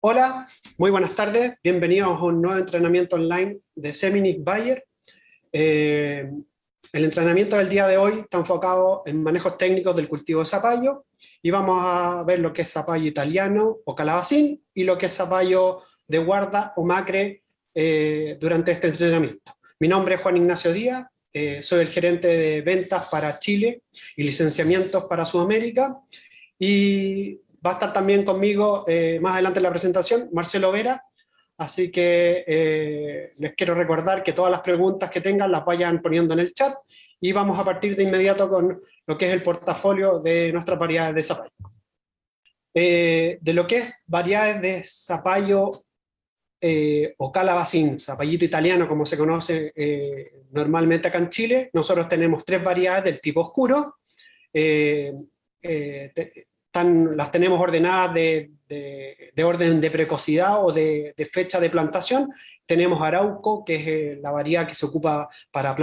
Hola, muy buenas tardes, bienvenidos a un nuevo entrenamiento online de Seminic Bayer. Eh, el entrenamiento del día de hoy está enfocado en manejos técnicos del cultivo de zapallo y vamos a ver lo que es zapallo italiano o calabacín y lo que es zapallo de guarda o macre eh, durante este entrenamiento. Mi nombre es Juan Ignacio Díaz, eh, soy el gerente de ventas para Chile y licenciamientos para Sudamérica y Va a estar también conmigo eh, más adelante en la presentación Marcelo Vera, así que eh, les quiero recordar que todas las preguntas que tengan las vayan poniendo en el chat y vamos a partir de inmediato con lo que es el portafolio de nuestras variedades de zapallo. Eh, de lo que es variedades de zapallo o calabacín, zapallito italiano como se conoce normalmente acá en Chile, nosotros tenemos tres variedades del tipo oscuro, las tenemos ordenadas de, orden de precocidad o de, fecha de plantación. Tenemos Arauco, que es eh, la variedad que se ocupa para,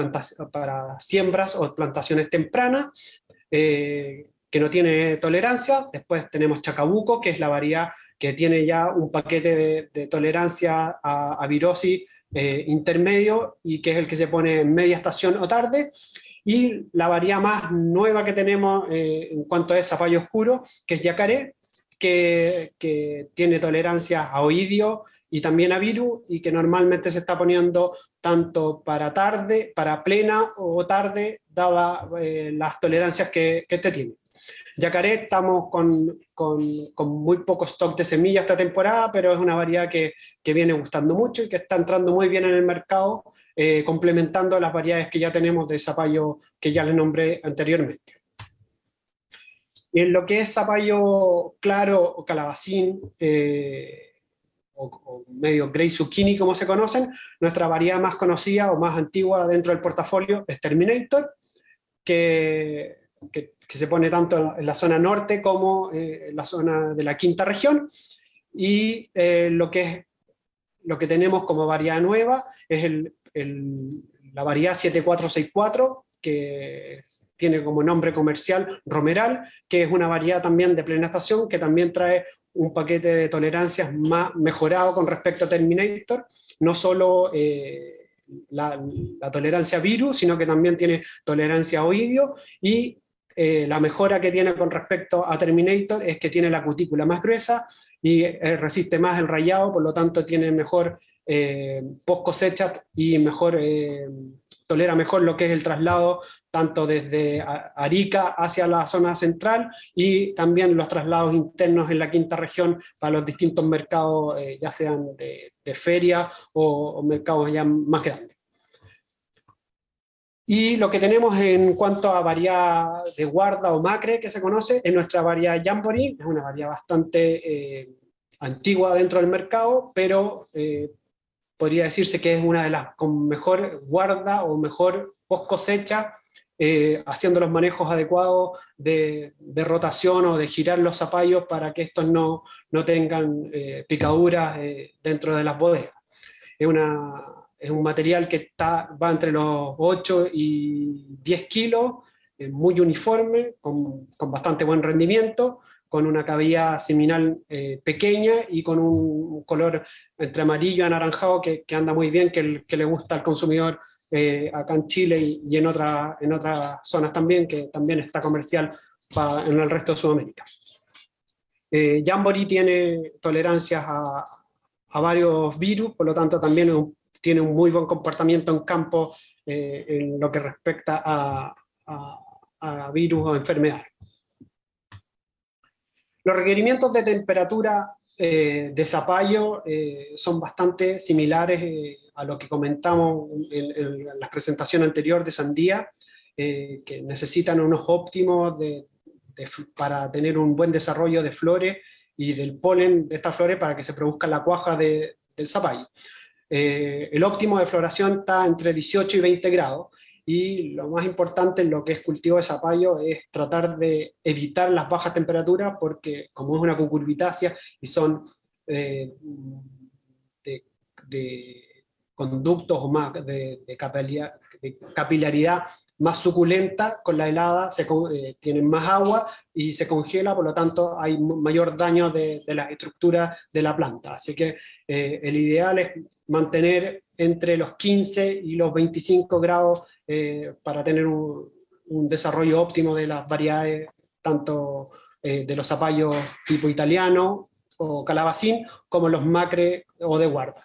para siembras o plantaciones tempranas, eh, que no tiene tolerancia. Después tenemos Chacabuco, que es la variedad que tiene ya un paquete de, tolerancia a, a virosis eh, intermedio y que es el que se pone en media estación o tarde. Y la variedad más nueva que tenemos eh, en cuanto a zapallo oscuro, que es yacaré, que, tiene tolerancia a oidio y también a virus, y que normalmente se está poniendo tanto para tarde, para plena o tarde, dadas eh, las tolerancias que, que este tiene. Yacaré estamos con, con, muy poco stock de semillas esta temporada, pero es una variedad que, viene gustando mucho y que está entrando muy bien en el mercado, eh, complementando las variedades que ya tenemos de zapallo que ya les nombré anteriormente. Y en lo que es zapallo claro o calabacín, eh, o, medio grey zucchini como se conocen, nuestra variedad más conocida o más antigua dentro del portafolio es Terminator, que que, se pone tanto en la zona norte como eh, en la zona de la quinta región, y eh, lo, que es, lo que tenemos como variedad nueva es el, la variedad 7464, que tiene como nombre comercial Romeral, que es una variedad también de plena estación, que también trae un paquete de tolerancias más mejorado con respecto a Terminator, no solo eh, la, la, tolerancia virus, sino que también tiene tolerancia a oidio, y eh, la mejora que tiene con respecto a Terminator es que tiene la cutícula más gruesa y eh, resiste más el rayado, por lo tanto tiene mejor eh, post cosecha y mejor, tolera mejor lo que es el traslado tanto desde Arica hacia la zona central y también los traslados internos en la quinta región para los distintos mercados, ya sean de, feria o mercados ya más grandes. Y lo que tenemos en cuanto a variedad de guarda o macre que se conoce, es nuestra variedad Jamboree, es una variedad bastante eh, antigua dentro del mercado, pero eh, podría decirse que es una de las con mejor guarda o mejor post cosecha, eh, haciendo los manejos adecuados de, de, rotación o de girar los zapallos para que estos no, no tengan picaduras dentro de las bodegas. Es una, es un material que está, va entre los 8 y 10 kilos, muy uniforme, con, con, bastante buen rendimiento, con una cavidad seminal eh, pequeña y con un color entre amarillo y anaranjado que, que anda muy bien, que, que, le gusta al consumidor eh, acá en Chile y, en, otra, en otras zonas también, que también está comercial en el resto de Sudamérica. Eh, Jamboree tiene tolerancias a, a varios virus, por lo tanto también es un tiene un muy buen comportamiento en campo eh, en lo que respecta a, virus o enfermedades. Los requerimientos de temperatura eh, de zapallo eh, son bastante similares a lo que comentamos en, la presentación anterior de sandía, que necesitan unos óptimos para tener un buen desarrollo de flores y del polen de estas flores para que se produzca la cuaja del zapallo. Eh, el óptimo de floración está entre 18 y 20 grados, y lo más importante en lo que es cultivo de zapallo es tratar de evitar las bajas temperaturas, porque como es una cucurbitácea y son eh, de, conductos o más de, capilaridad, más suculenta, con la helada se, eh, tienen más agua y se congela, por lo tanto hay mayor daño de, de la estructura de la planta. Así que eh, el ideal es mantener entre los 15 y los 25 grados eh, para tener un, desarrollo óptimo de las variedades, tanto de los zapallos tipo italiano o calabacín, como los macre o de guarda.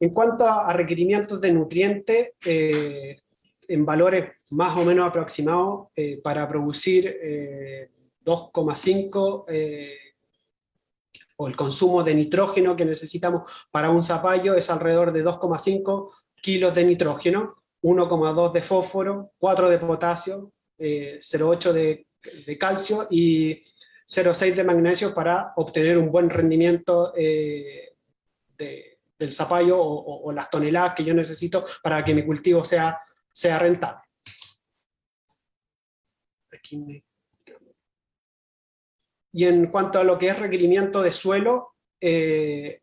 En cuanto a, requerimientos de nutrientes, eh, en valores más o menos aproximados, eh, para producir 2,5 eh, o el consumo de nitrógeno que necesitamos para un zapallo es alrededor de 2,5 kilos de nitrógeno, 1,2 de fósforo, 4 de potasio, 0,8 de, de, calcio y 0,6 de magnesio para obtener un buen rendimiento de, del zapallo o, las toneladas que yo necesito para que mi cultivo sea, sea rentable. Y en cuanto a lo que es requerimiento de suelo, eh,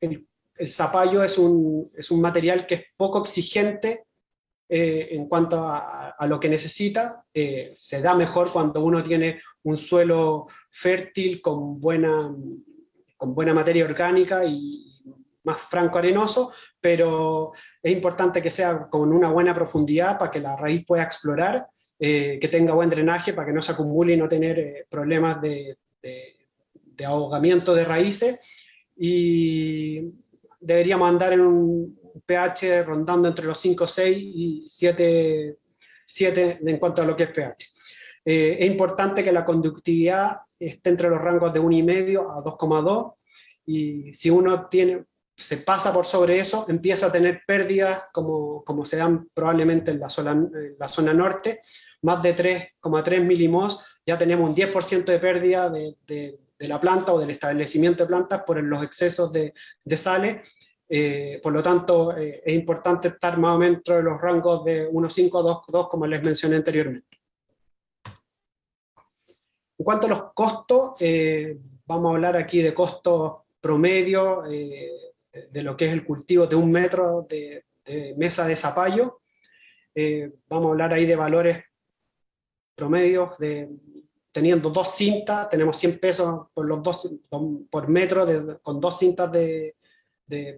el, zapallo es un, material que es poco exigente eh, en cuanto a, lo que necesita. Eh, se da mejor cuando uno tiene un suelo fértil con buena materia orgánica y más franco arenoso, pero es importante que sea con una buena profundidad para que la raíz pueda explorar, eh, que tenga buen drenaje para que no se acumule y no tener eh, problemas de, de, ahogamiento de raíces. Y deberíamos andar en un pH rondando entre los 5, 6 y 7, 7 en cuanto a lo que es pH. Eh, es importante que la conductividad esté entre los rangos de 1,5 a 2,2 y si uno tiene, se pasa por sobre eso, empieza a tener pérdidas como, como se dan probablemente en la zona, en la zona norte, más de 3,3 milimos, ya tenemos un 10% de pérdida de, de, la planta o del establecimiento de plantas por los excesos de, de sales. Eh, por lo tanto, eh, es importante estar más o menos dentro de los rangos de 1,5 a 2,2, como les mencioné anteriormente. En cuanto a los costos, eh, vamos a hablar aquí de costos promedio de lo que es el cultivo de un metro de, mesa de zapallo. Vamos a hablar ahí de valores promedios de teniendo dos cintas, tenemos 100 pesos por, los dos, por metro con dos cintas de,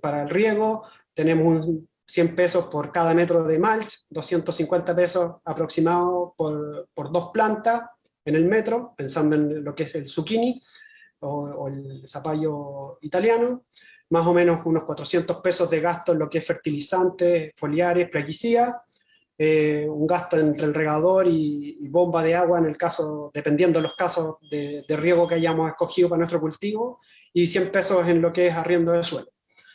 para el riego, tenemos 100 pesos por cada metro de mulch, 250 pesos aproximado por, por dos plantas, en el metro, pensando en lo que es el zucchini o, el zapallo italiano, más o menos unos 400 pesos de gasto en lo que es fertilizantes, foliares, plaguicidas, eh, un gasto entre el regador y, bomba de agua en el caso, dependiendo de los casos de, riego que hayamos escogido para nuestro cultivo, y 100 pesos en lo que es arriendo de suelo.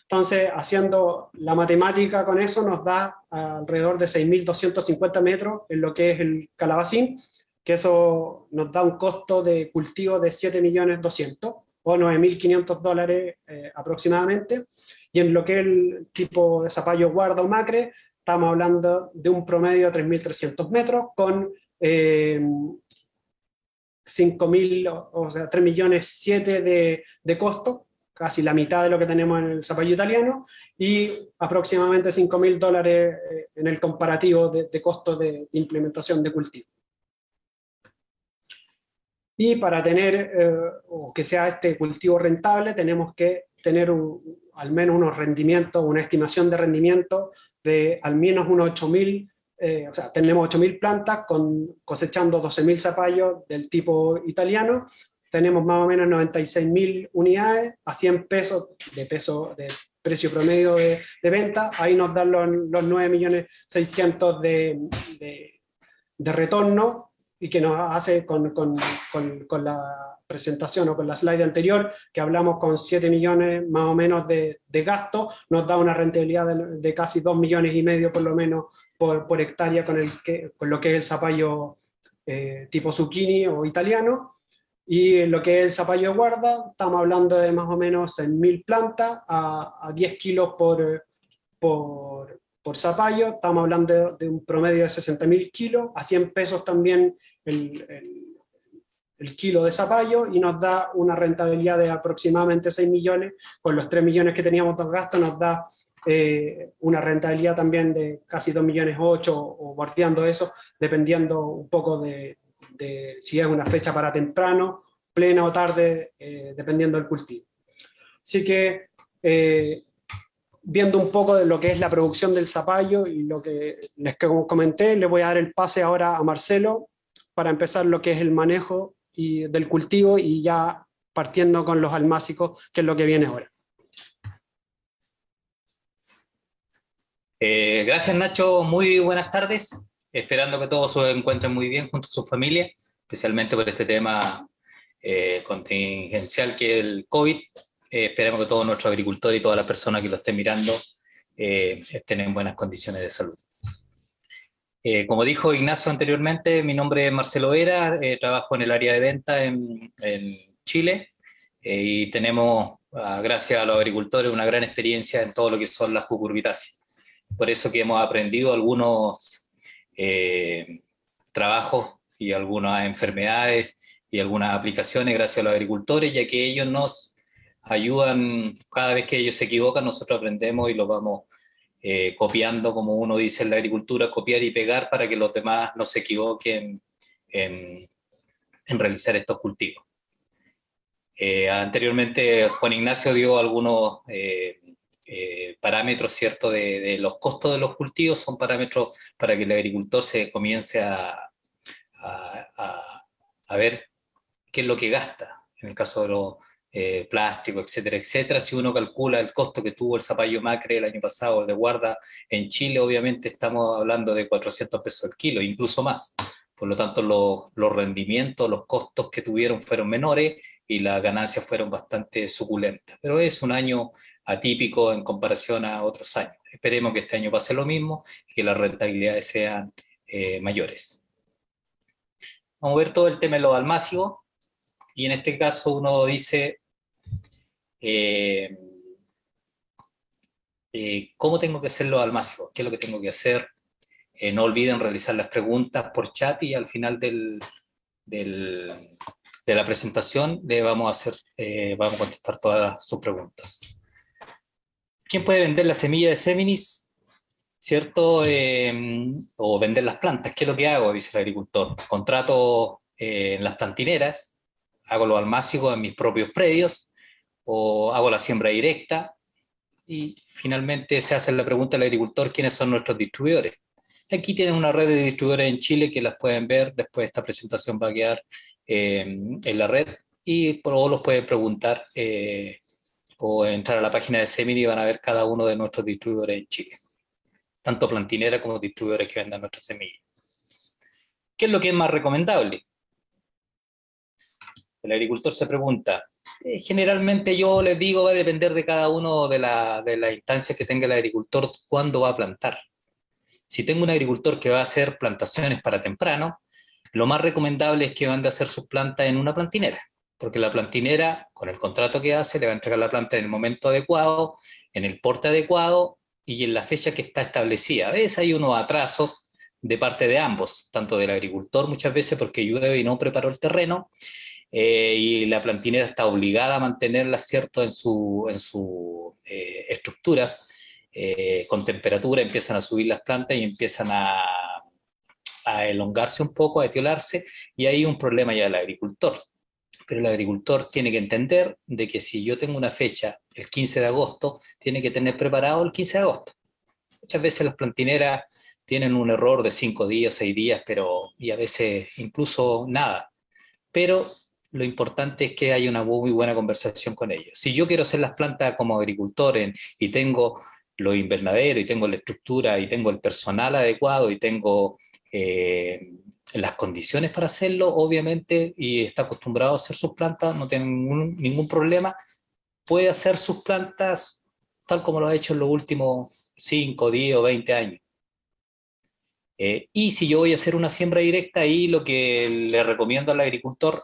Entonces, haciendo la matemática con eso, nos da alrededor de 6.250 metros en lo que es el calabacín, que eso nos da un costo de cultivo de 7.200.000 o 9.500 dólares eh, aproximadamente, y en lo que es el tipo de zapallo guarda o macre, estamos hablando de un promedio de 3.300 metros con eh, 5.000, o sea, 3 millones 7 de, de costo, casi la mitad de lo que tenemos en el zapallo italiano, y aproximadamente 5.000 dólares eh, en el comparativo de, de costo de, implementación de cultivo. Y para tener, eh, o que sea este cultivo rentable, tenemos que tener al menos unos rendimientos, una estimación de rendimiento de al menos unos 8.000, eh, o sea, tenemos 8.000 plantas con, cosechando 12.000 zapallos del tipo italiano, tenemos más o menos 96.000 unidades a 100 pesos de peso de precio promedio de, venta, ahí nos dan los, los 9.600.000 de, de, de retorno y que nos hace con, con, con, la presentación o con la slide anterior, que hablamos con 7 millones más o menos de, de gasto, nos da una rentabilidad de, casi 2 millones y medio por lo menos por, por hectárea con, el que, con lo que es el zapallo eh, tipo zucchini o italiano. Y lo que es el zapallo de guarda, estamos hablando de más o menos en mil plantas a, a 10 kilos por, por, por zapallo, estamos hablando de, un promedio de 60.000 kilos, a 100 pesos también el, kilo de zapallo y nos da una rentabilidad de aproximadamente 6 millones, con los 3 millones que teníamos de gasto nos da eh, una rentabilidad también de casi 2 millones 8 o bordeando eso, dependiendo un poco de, si es una fecha para temprano, plena o tarde, eh, dependiendo del cultivo. Así que eh, viendo un poco de lo que es la producción del zapallo y lo que les comenté, le voy a dar el pase ahora a Marcelo para empezar lo que es el manejo y, del cultivo y ya partiendo con los almácicos, que es lo que viene ahora. Eh, gracias Nacho, muy buenas tardes, esperando que todos se encuentren muy bien junto a su familia, especialmente por este tema eh, contingencial que es el COVID. Eh, esperemos que todos nuestros agricultores y todas las personas que lo estén mirando eh, estén en buenas condiciones de salud. Eh, como dijo Ignacio anteriormente, mi nombre es Marcelo Vera, trabajo en el área de venta en, en Chile y tenemos, ah, gracias a los agricultores, una gran experiencia en todo lo que son las cucurbitáceas. Por eso que hemos aprendido algunos trabajos y algunas enfermedades y algunas aplicaciones gracias a los agricultores, ya que ellos nos ayudan, cada vez que ellos se equivocan, nosotros aprendemos y lo vamos eh, copiando, como uno dice en la agricultura, copiar y pegar para que los demás no se equivoquen en, realizar estos cultivos. Eh, anteriormente Juan Ignacio dio algunos eh, parámetros, ¿cierto?, de, los costos de los cultivos, son parámetros para que el agricultor se comience a, a ver qué es lo que gasta. En el caso de los eh, plástico, etcétera, etcétera. Si uno calcula el costo que tuvo el zapallo Macre el año pasado de guarda en Chile, obviamente estamos hablando de 400 pesos el kilo, incluso más. Por lo tanto, los, rendimientos, los costos que tuvieron fueron menores y las ganancias fueron bastante suculentas. Pero es un año atípico en comparación a otros años. Esperemos que este año pase lo mismo y que las rentabilidades sean eh, mayores. Vamos a ver todo el tema de los almácigos. Y en este caso uno dice, eh, eh, ¿Cómo tengo que hacerlo al máximo? ¿Qué es lo que tengo que hacer? Eh, no olviden realizar las preguntas por chat y al final del, de la presentación le vamos a, hacer, vamos a contestar todas sus preguntas. ¿Quién puede vender la semilla de Seminis? ¿Cierto? o vender las plantas. ¿Qué es lo que hago? Dice el agricultor. Contrato en las plantineras, hago los almácigos en mis propios predios, o hago la siembra directa y finalmente se hace la pregunta al agricultor, ¿quiénes son nuestros distribuidores? Aquí tienen una red de distribuidores en Chile que las pueden ver, después esta presentación va a quedar eh, en la red y luego los pueden preguntar eh, o entrar a la página de Semini y van a ver cada uno de nuestros distribuidores en Chile, tanto plantinera como distribuidores que vendan nuestras semillas. ¿Qué es lo que es más recomendable? El agricultor se pregunta, generalmente yo les digo, va a depender de cada uno de, las instancias que tenga el agricultor cuándo va a plantar. Si tengo un agricultor que va a hacer plantaciones para temprano, lo más recomendable es que mande a hacer sus plantas en una plantinera, porque la plantinera, con el contrato que hace, le va a entregar la planta en el momento adecuado, en el porte adecuado y en la fecha que está establecida. A veces hay unos atrasos de parte de ambos, tanto del agricultor muchas veces porque llueve y no preparó el terreno, eh, y la plantinera está obligada a mantenerla, ¿cierto?, en sus en su, eh, estructuras, eh, con temperatura, empiezan a subir las plantas y empiezan a, a elongarse un poco, a etiolarse, y hay un problema ya del agricultor. Pero el agricultor tiene que entender de que si yo tengo una fecha el 15 de agosto, tiene que tener preparado el 15 de agosto. Muchas veces las plantineras tienen un error de 5 días, 6 días, pero y a veces incluso nada. Pero lo importante es que haya una muy buena conversación con ellos. Si yo quiero hacer las plantas como agricultor y tengo los invernaderos y tengo la estructura y tengo el personal adecuado y tengo eh, las condiciones para hacerlo, obviamente, y está acostumbrado a hacer sus plantas, no tiene ningún, problema, puede hacer sus plantas tal como lo ha hecho en los últimos 5, 10 o 20 años. Eh, y si yo voy a hacer una siembra directa, ahí lo que le recomiendo al agricultor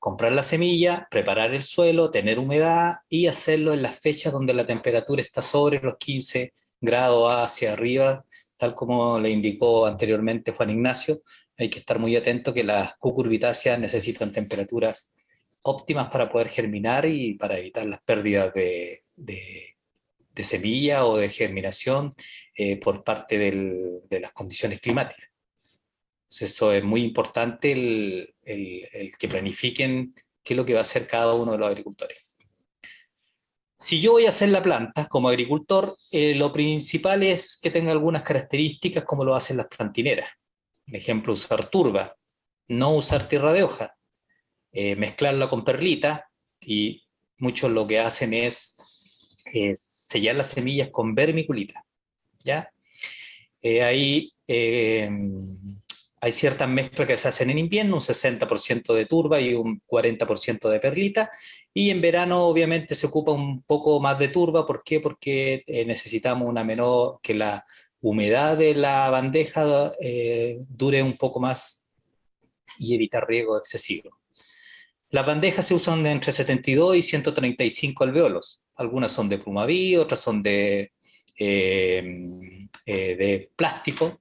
comprar la semilla, preparar el suelo, tener humedad y hacerlo en las fechas donde la temperatura está sobre los 15 grados hacia arriba, tal como le indicó anteriormente Juan Ignacio. Hay que estar muy atento que las cucurbitáceas necesitan temperaturas óptimas para poder germinar y para evitar las pérdidas de, semilla o de germinación eh, por parte de las condiciones climáticas. Eso es muy importante el, que planifiquen qué es lo que va a hacer cada uno de los agricultores. Si yo voy a hacer la planta como agricultor, eh, lo principal es que tenga algunas características como lo hacen las plantineras. Por ejemplo, usar turba, no usar tierra de hoja, eh, mezclarla con perlita y muchos lo que hacen es sellar las semillas con vermiculita. ¿ya? Eh, ahí hay ciertas mezclas que se hacen en invierno, un 60% de turba y un 40% de perlita, y en verano obviamente se ocupa un poco más de turba, ¿por qué? Porque eh, necesitamos una menor, que la humedad de la bandeja eh, dure un poco más y evitar riego excesivo. Las bandejas se usan entre 72 y 135 alveolos. Algunas son de plumaví, otras son de, eh, de plástico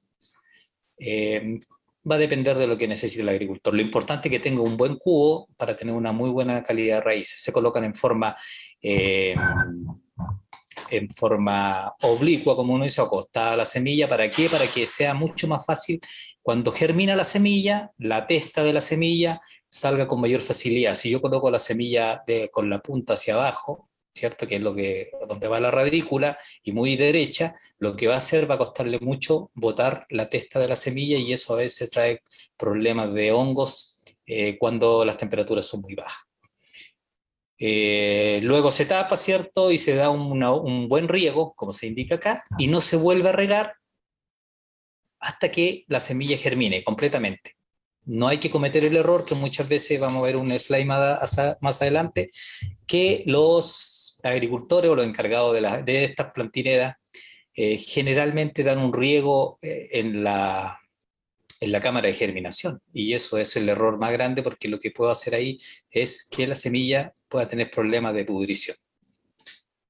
va a depender de lo que necesite el agricultor. Lo importante es que tenga un buen cubo para tener una muy buena calidad de raíces. Se colocan en forma, eh, en forma oblicua, como uno dice, acostada a la semilla. ¿Para qué? Para que sea mucho más fácil cuando germina la semilla, la testa de la semilla salga con mayor facilidad. Si yo coloco la semilla de, con la punta hacia abajo, ¿cierto? Que es lo que, donde va la radícula y muy derecha, lo que va a hacer va a costarle mucho botar la testa de la semilla y eso a veces trae problemas de hongos eh, cuando las temperaturas son muy bajas. Eh, luego se tapa, ¿cierto? Y se da un buen riego, como se indica acá, y no se vuelve a regar hasta que la semilla germine completamente no hay que cometer el error que muchas veces vamos a ver un slide más, adelante, que los agricultores o los encargados de, estas plantineras eh, generalmente dan un riego eh, en, la, en la cámara de germinación. Y eso es el error más grande porque lo que puedo hacer ahí es que la semilla pueda tener problemas de pudrición.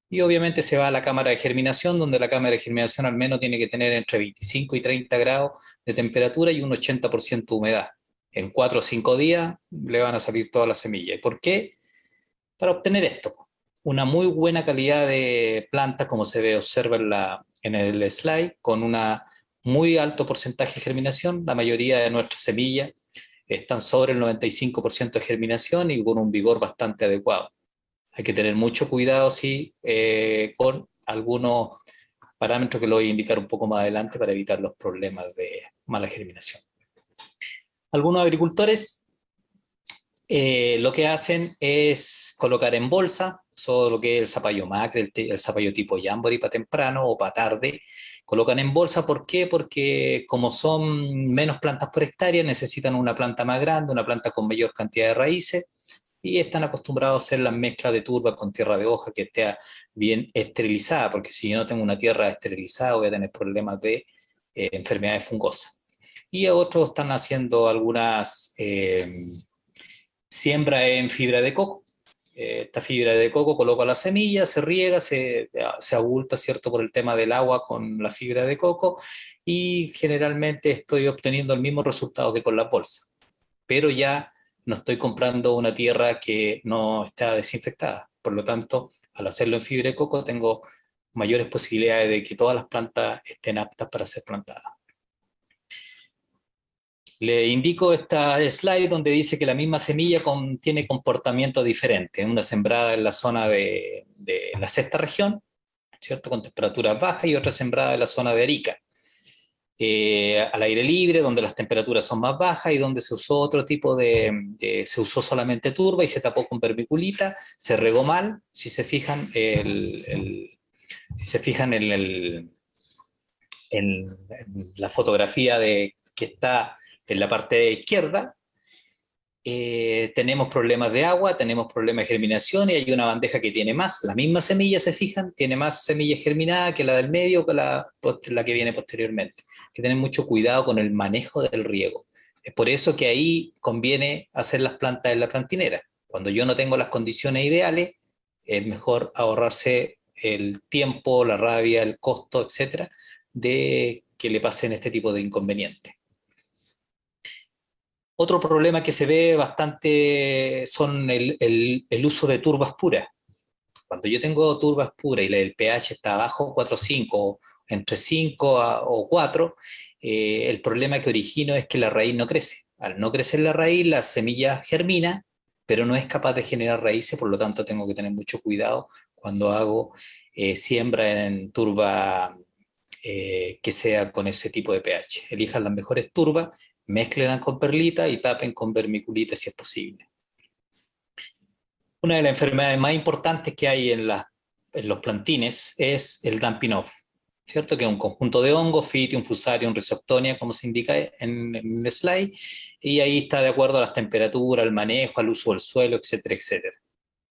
Y obviamente se va a la cámara de germinación, donde la cámara de germinación al menos tiene que tener entre 25 y 30 grados de temperatura y un 80% de humedad en cuatro o cinco días le van a salir todas las semillas. por qué? Para obtener esto, una muy buena calidad de plantas, como se ve, observa en el slide, con un muy alto porcentaje de germinación. La mayoría de nuestras semillas están sobre el 95% de germinación y con un vigor bastante adecuado. Hay que tener mucho cuidado, sí, eh, con algunos parámetros que lo voy a indicar un poco más adelante para evitar los problemas de mala germinación algunos agricultores eh, lo que hacen es colocar en bolsa todo lo que es el zapallo macre, el, zapallo tipo Jamboree para temprano o para tarde. Colocan en bolsa, ¿por qué? Porque como son menos plantas por hectárea, necesitan una planta más grande, una planta con mayor cantidad de raíces, y están acostumbrados a hacer la mezcla de turba con tierra de hoja que esté bien esterilizada, porque si yo no tengo una tierra esterilizada voy a tener problemas de eh, enfermedades fungosas y otros están haciendo algunas eh, siembra en fibra de coco. Eh, esta fibra de coco coloca la semilla, se riega, se, se abulta, ¿cierto?, por el tema del agua con la fibra de coco y generalmente estoy obteniendo el mismo resultado que con la bolsa, pero ya no estoy comprando una tierra que no está desinfectada. Por lo tanto, al hacerlo en fibra de coco tengo mayores posibilidades de que todas las plantas estén aptas para ser plantadas. Le indico esta slide donde dice que la misma semilla tiene comportamiento diferente. Una sembrada en la zona de, la sexta región, ¿cierto? Con temperaturas bajas y otra sembrada en la zona de Arica. Eh, al aire libre, donde las temperaturas son más bajas y donde se usó otro tipo de, se usó solamente turba y se tapó con permiculita, se regó mal, si se fijan, si se fijan en, en, la fotografía de, que está en la parte izquierda, eh, tenemos problemas de agua, tenemos problemas de germinación y hay una bandeja que tiene más, la misma semilla, se fijan, tiene más semilla germinada que la del medio, que la, la que viene posteriormente. Hay que tener mucho cuidado con el manejo del riego. Es por eso que ahí conviene hacer las plantas en la plantinera. Cuando yo no tengo las condiciones ideales, es mejor ahorrarse el tiempo, la rabia, el costo, etcétera, de que le pasen este tipo de inconvenientes. Otro problema que se ve bastante son el, uso de turbas puras. Cuando yo tengo turbas puras y el pH está abajo 4,5 entre 5 o 4, eh, el problema que origino es que la raíz no crece. Al no crecer la raíz, la semilla germina, pero no es capaz de generar raíces, por lo tanto tengo que tener mucho cuidado cuando hago eh, siembra en turba eh, que sea con ese tipo de pH. Elijan las mejores turbas, mezclen con perlita y tapen con vermiculita si es posible. Una de las enfermedades más importantes que hay en, en los plantines es el dumping off. ¿cierto? Que es un conjunto de hongos, Fitium, Fusarium, Rhizoctonia, como se indica en, el slide, y ahí está de acuerdo a las temperaturas, al manejo, al uso del suelo, etcétera, etcétera.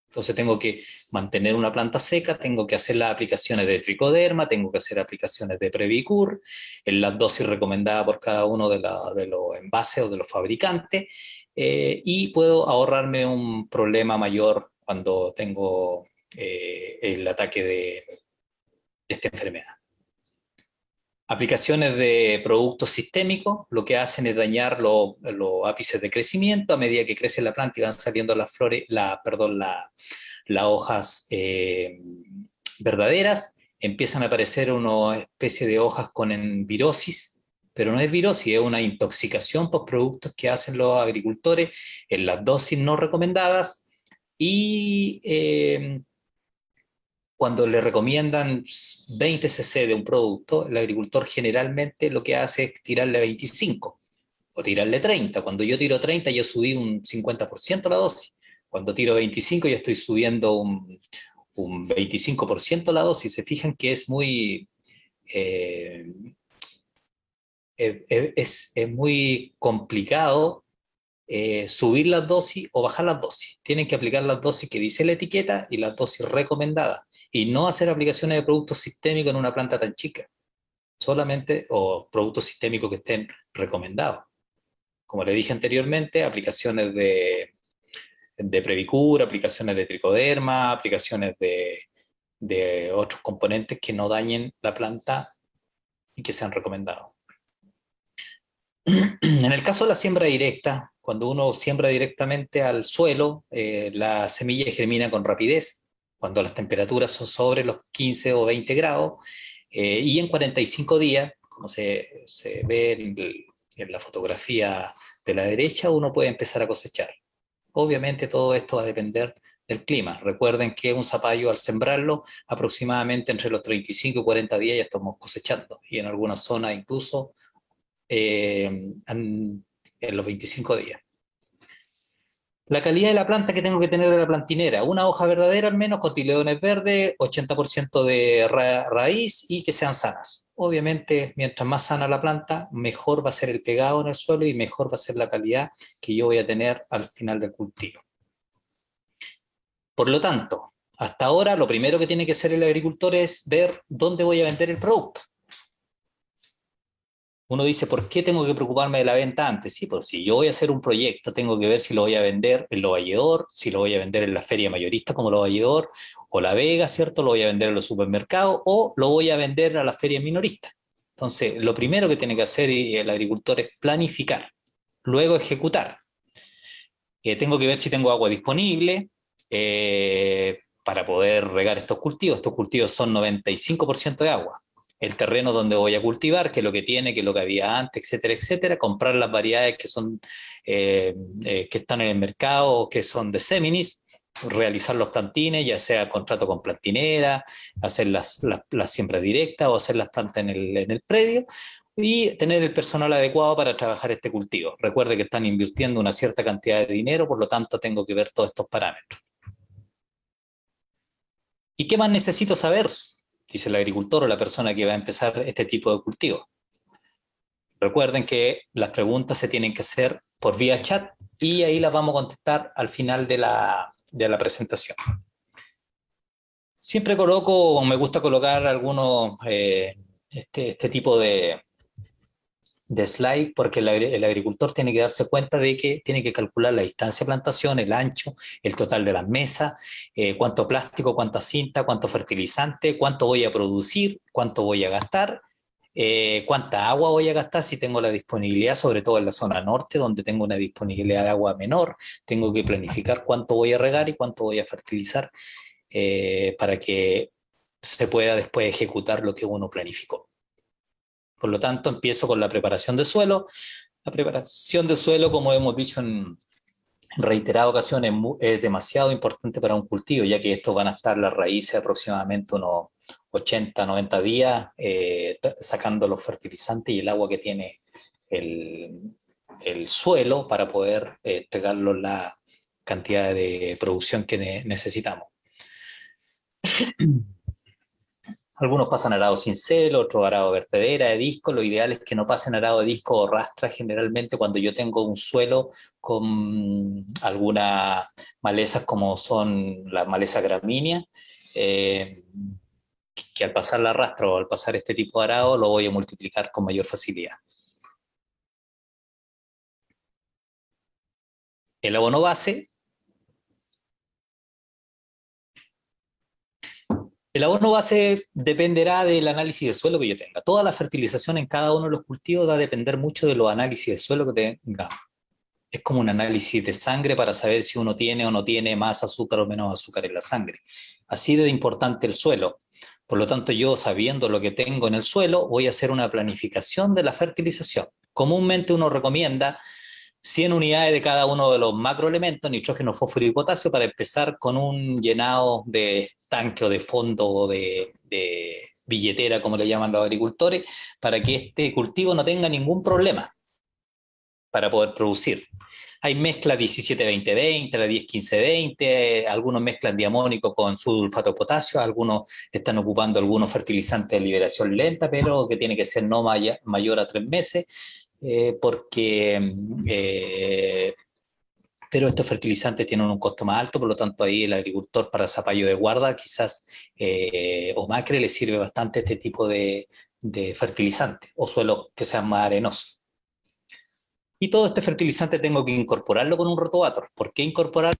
Entonces tengo que mantener una planta seca, tengo que hacer las aplicaciones de tricoderma, tengo que hacer aplicaciones de Previcur, en las dosis recomendadas por cada uno de, los envases o de los fabricantes, eh, y puedo ahorrarme un problema mayor cuando tengo eh, el ataque de esta enfermedad. Aplicaciones de productos sistémicos, lo que hacen es dañar los ápices de crecimiento. A medida que crece la planta y van saliendo las flores, las hojas eh, verdaderas, empiezan a aparecer una especie de hojas con virosis, pero no es virosis, es una intoxicación por productos que hacen los agricultores en las dosis no recomendadas y eh, cuando le recomiendan 20 cc de un producto, el agricultor generalmente lo que hace es tirarle 25 o tirarle 30. Cuando yo tiro 30 yo subí un 50% la dosis. Cuando tiro 25 yo estoy subiendo un, 25% la dosis. Se fijan que es muy... Eh, eh, eh, es, es, muy complicado eh, subir las dosis o bajar las dosis. Tienen que aplicar las dosis que dice la etiqueta y las dosis recomendadas y no hacer aplicaciones de productos sistémicos en una planta tan chica, solamente o productos sistémicos que estén recomendados. Como le dije anteriormente, aplicaciones de, de Previcur, aplicaciones de tricoderma, aplicaciones de, de otros componentes que no dañen la planta y que sean recomendados. En el caso de la siembra directa, cuando uno siembra directamente al suelo, eh, la semilla germina con rapidez, cuando las temperaturas son sobre los 15 o 20 grados, eh, y en 45 días, como se, ve en, la fotografía de la derecha, uno puede empezar a cosechar. Obviamente todo esto va a depender del clima. Recuerden que un zapallo al sembrarlo, aproximadamente entre los 35 y 40 días ya estamos cosechando, y en algunas zonas incluso eh, en los 25 días. La calidad de la planta que tengo que tener de la plantinera, una hoja verdadera al menos, cotiledones verdes, 80% de raíz y que sean sanas. Obviamente, mientras más sana la planta, mejor va a ser el pegado en el suelo y mejor va a ser la calidad que yo voy a tener al final del cultivo. Por lo tanto, hasta ahora lo primero que tiene que hacer el agricultor es ver dónde voy a vender el producto uno dice, ¿por qué tengo que preocuparme de la venta antes? Sí, pues si yo voy a hacer un proyecto, tengo que ver si lo voy a vender en Lo si lo voy a vender en la feria mayorista como Lo Valledor, o La Vega, ¿cierto? Lo voy a vender en los supermercados, o lo voy a vender a la feria minorista. Entonces, lo primero que tiene que hacer el agricultor es planificar, luego ejecutar. Eh, tengo que ver si tengo agua disponible eh, para poder regar estos cultivos. Estos cultivos son 95% de agua el terreno donde voy a cultivar, qué es lo que tiene, qué es lo que había antes, etcétera, etcétera, comprar las variedades que, son, eh, eh, que están en el mercado, que son de Seminis, realizar los plantines, ya sea contrato con plantinera, hacer las, las, siembras directas o hacer las plantas en el, en el predio, y tener el personal adecuado para trabajar este cultivo. Recuerde que están invirtiendo una cierta cantidad de dinero, por lo tanto tengo que ver todos estos parámetros. ¿Y qué más necesito saber? Dice el agricultor o la persona que va a empezar este tipo de cultivo. Recuerden que las preguntas se tienen que hacer por vía chat y ahí las vamos a contestar al final de la, presentación. Siempre coloco, o me gusta colocar algunos, eh, este, este tipo de, de slide porque el, agricultor tiene que darse cuenta de que tiene que calcular la distancia de plantación, el ancho, el total de las mesas, eh, cuánto plástico, cuánta cinta, cuánto fertilizante, cuánto voy a producir, cuánto voy a gastar, eh, cuánta agua voy a gastar si tengo la disponibilidad, sobre todo en la zona norte, donde tengo una disponibilidad de agua menor, tengo que planificar cuánto voy a regar y cuánto voy a fertilizar eh, para que se pueda después ejecutar lo que uno planificó. Por lo tanto, empiezo con la preparación de suelo. La preparación de suelo, como hemos dicho en reiteradas ocasiones, es demasiado importante para un cultivo, ya que estos van a estar las raíces aproximadamente unos 80, 90 días, eh, sacando los fertilizantes y el agua que tiene el, el suelo para poder eh, la cantidad de producción que necesitamos. Algunos pasan arado sin celo, otros arado vertedera, de disco. Lo ideal es que no pasen arado de disco o rastra generalmente cuando yo tengo un suelo con algunas malezas como son las malezas gramíneas, eh, que al pasar la rastra o al pasar este tipo de arado lo voy a multiplicar con mayor facilidad. El abono base. El abono base dependerá del análisis de suelo que yo tenga. Toda la fertilización en cada uno de los cultivos va a depender mucho de los análisis de suelo que tenga. Es como un análisis de sangre para saber si uno tiene o no tiene más azúcar o menos azúcar en la sangre. Así de importante el suelo. Por lo tanto, yo sabiendo lo que tengo en el suelo, voy a hacer una planificación de la fertilización. Comúnmente uno recomienda 100 unidades de cada uno de los macroelementos, nitrógeno, fósforo y potasio, para empezar con un llenado de tanque o de fondo o de, billetera, como le llaman los agricultores, para que este cultivo no tenga ningún problema para poder producir. Hay mezcla 17-20-20, la 10-15-20, algunos mezclan diamónico con sulfato de potasio, algunos están ocupando algunos fertilizantes de liberación lenta, pero que tiene que ser no mayor a tres meses. Eh, porque, eh, pero estos fertilizantes tienen un costo más alto, por lo tanto ahí el agricultor para zapallo de guarda quizás eh, o macre le sirve bastante este tipo de, de fertilizante o suelo que sean más arenosos. Y todo este fertilizante tengo que incorporarlo con un rotovator. ¿Por qué incorporarlo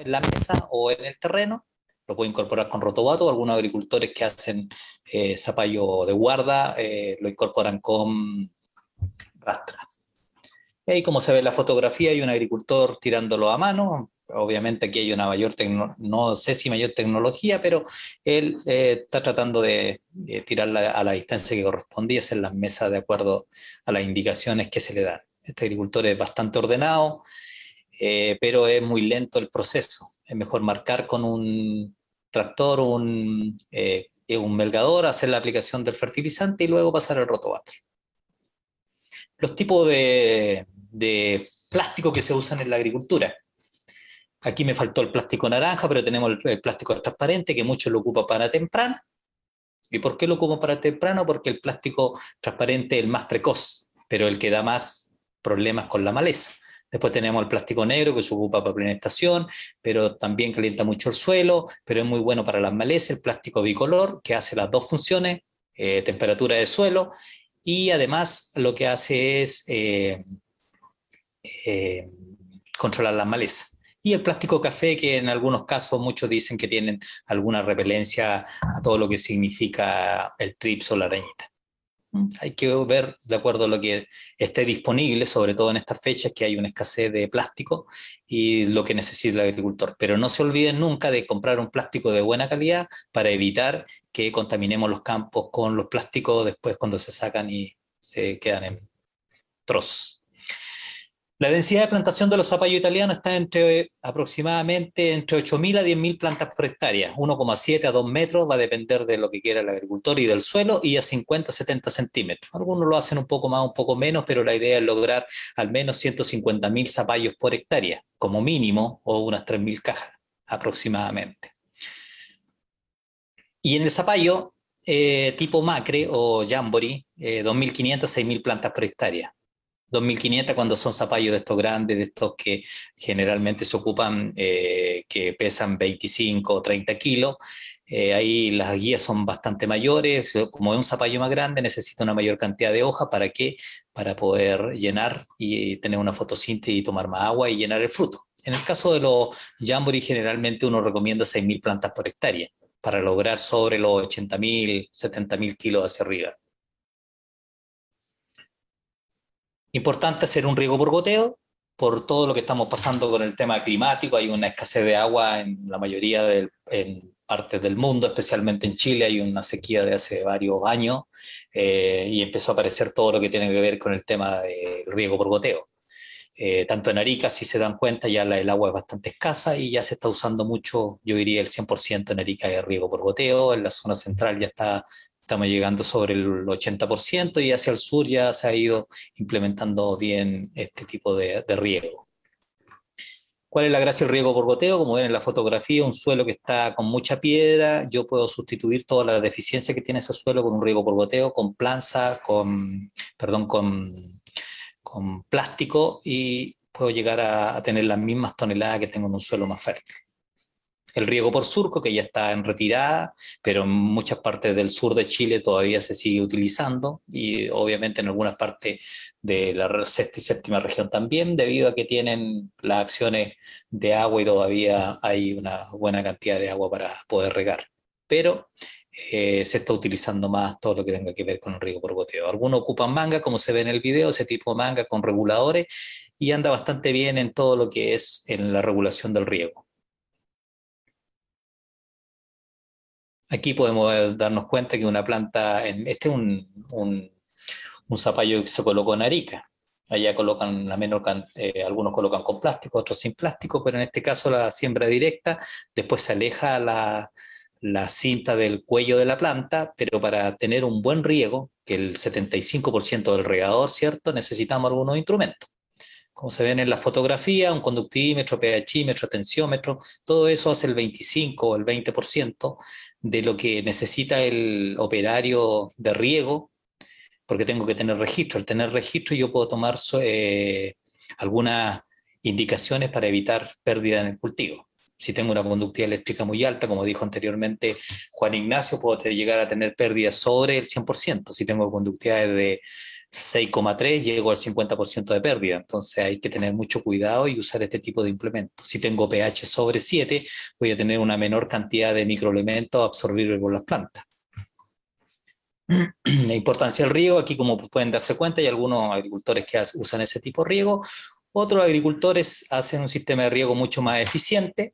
en la mesa o en el terreno? Lo puedo incorporar con rotobato, algunos agricultores que hacen eh, zapallo de guarda eh, lo incorporan con rastra. Y ahí como se ve en la fotografía hay un agricultor tirándolo a mano, obviamente aquí hay una mayor, no sé si mayor tecnología, pero él eh, está tratando de, tirarla a la distancia que correspondía, hacer las mesas de acuerdo a las indicaciones que se le dan. Este agricultor es bastante ordenado, pero es muy lento el proceso. Es mejor marcar con un tractor, un, eh, un melgador, hacer la aplicación del fertilizante y luego pasar al rotovator. Los tipos de, plástico que se usan en la agricultura. Aquí me faltó el plástico naranja, pero tenemos el, plástico transparente que muchos lo ocupan para temprano. ¿Y por qué lo ocupan para temprano? Porque el plástico transparente es el más precoz, pero el que da más problemas con la maleza. Después tenemos el plástico negro que se ocupa para plena estación, pero también calienta mucho el suelo, pero es muy bueno para las malezas. El plástico bicolor que hace las dos funciones, eh, temperatura de suelo, y además lo que hace es eh, eh, controlar las malezas. Y el plástico café, que en algunos casos muchos dicen que tienen alguna repelencia a todo lo que significa el trips o la arañita. Hay que ver de acuerdo a lo que esté disponible, sobre todo en estas fechas que hay una escasez de plástico y lo que necesita el agricultor. Pero no se olviden nunca de comprar un plástico de buena calidad para evitar que contaminemos los campos con los plásticos después cuando se sacan y se quedan en trozos. La densidad de plantación de los zapallos italianos está entre aproximadamente entre 8.000 a 10.000 plantas por hectárea. 1,7 a 2 metros va a depender de lo que quiera el agricultor y del suelo y a 50 70 centímetros. Algunos lo hacen un poco más, un poco menos, pero la idea es lograr al menos 150.000 zapallos por hectárea, como mínimo, o unas 3.000 cajas aproximadamente. Y en el zapallo eh, tipo macre o jamboree, eh, 2.500 a 6.000 plantas por hectárea. 2.500 cuando son zapallos de estos grandes, de estos que generalmente se ocupan, eh, que pesan 25 o 30 kilos. Eh, ahí las guías son bastante mayores, como es un zapallo más grande necesita una mayor cantidad de hoja, ¿para qué? Para poder llenar y tener una fotosíntesis y tomar más agua y llenar el fruto. En el caso de los jamboree generalmente uno recomienda 6.000 plantas por hectárea para lograr sobre los 80.000, 70.000 kilos hacia arriba. Importante hacer un riego por goteo, por todo lo que estamos pasando con el tema climático. Hay una escasez de agua en la mayoría de en partes del mundo, especialmente en Chile. Hay una sequía de hace varios años eh, y empezó a aparecer todo lo que tiene que ver con el tema del riego por goteo. Eh, tanto en Arica, si se dan cuenta, ya la, el agua es bastante escasa y ya se está usando mucho, yo diría el 100% en Arica de riego por goteo, en la zona central ya está, estamos llegando sobre el 80% y hacia el sur ya se ha ido implementando bien este tipo de, de riego. ¿Cuál es la gracia del riego por goteo? Como ven en la fotografía, un suelo que está con mucha piedra, yo puedo sustituir toda la deficiencia que tiene ese suelo con un riego por goteo, con planza, con, perdón, con con plástico y puedo llegar a, tener las mismas toneladas que tengo en un suelo más fértil. El riego por surco, que ya está en retirada, pero en muchas partes del sur de Chile todavía se sigue utilizando y obviamente en algunas partes de la sexta y séptima región también, debido a que tienen las acciones de agua y todavía hay una buena cantidad de agua para poder regar. Pero eh, se está utilizando más todo lo que tenga que ver con el riego por goteo. Algunos ocupan manga, como se ve en el video, ese tipo de manga con reguladores, y anda bastante bien en todo lo que es en la regulación del riego. Aquí podemos darnos cuenta que una planta, este es un, un, zapallo que se colocó en Arica. Allá colocan la menor eh, algunos colocan con plástico, otros sin plástico, pero en este caso la siembra directa, después se aleja la, la cinta del cuello de la planta, pero para tener un buen riego, que el 75% del regador, ¿cierto? Necesitamos algunos instrumentos. Como se ven en la fotografía, un conductímetro, pHímetro, tensiómetro, todo eso hace el 25 o el 20% de lo que necesita el operario de riego, porque tengo que tener registro. Al tener registro yo puedo tomar eh, algunas indicaciones para evitar pérdida en el cultivo si tengo una conductividad eléctrica muy alta, como dijo anteriormente Juan Ignacio, puedo llegar a tener pérdidas sobre el 100%. Si tengo conductividad de 6,3, llego al 50% de pérdida. Entonces hay que tener mucho cuidado y usar este tipo de implementos. Si tengo pH sobre 7, voy a tener una menor cantidad de microelementos absorbibles por las plantas. La importancia del riego, aquí como pueden darse cuenta, hay algunos agricultores que usan ese tipo de riego, otros agricultores hacen un sistema de riego mucho más eficiente.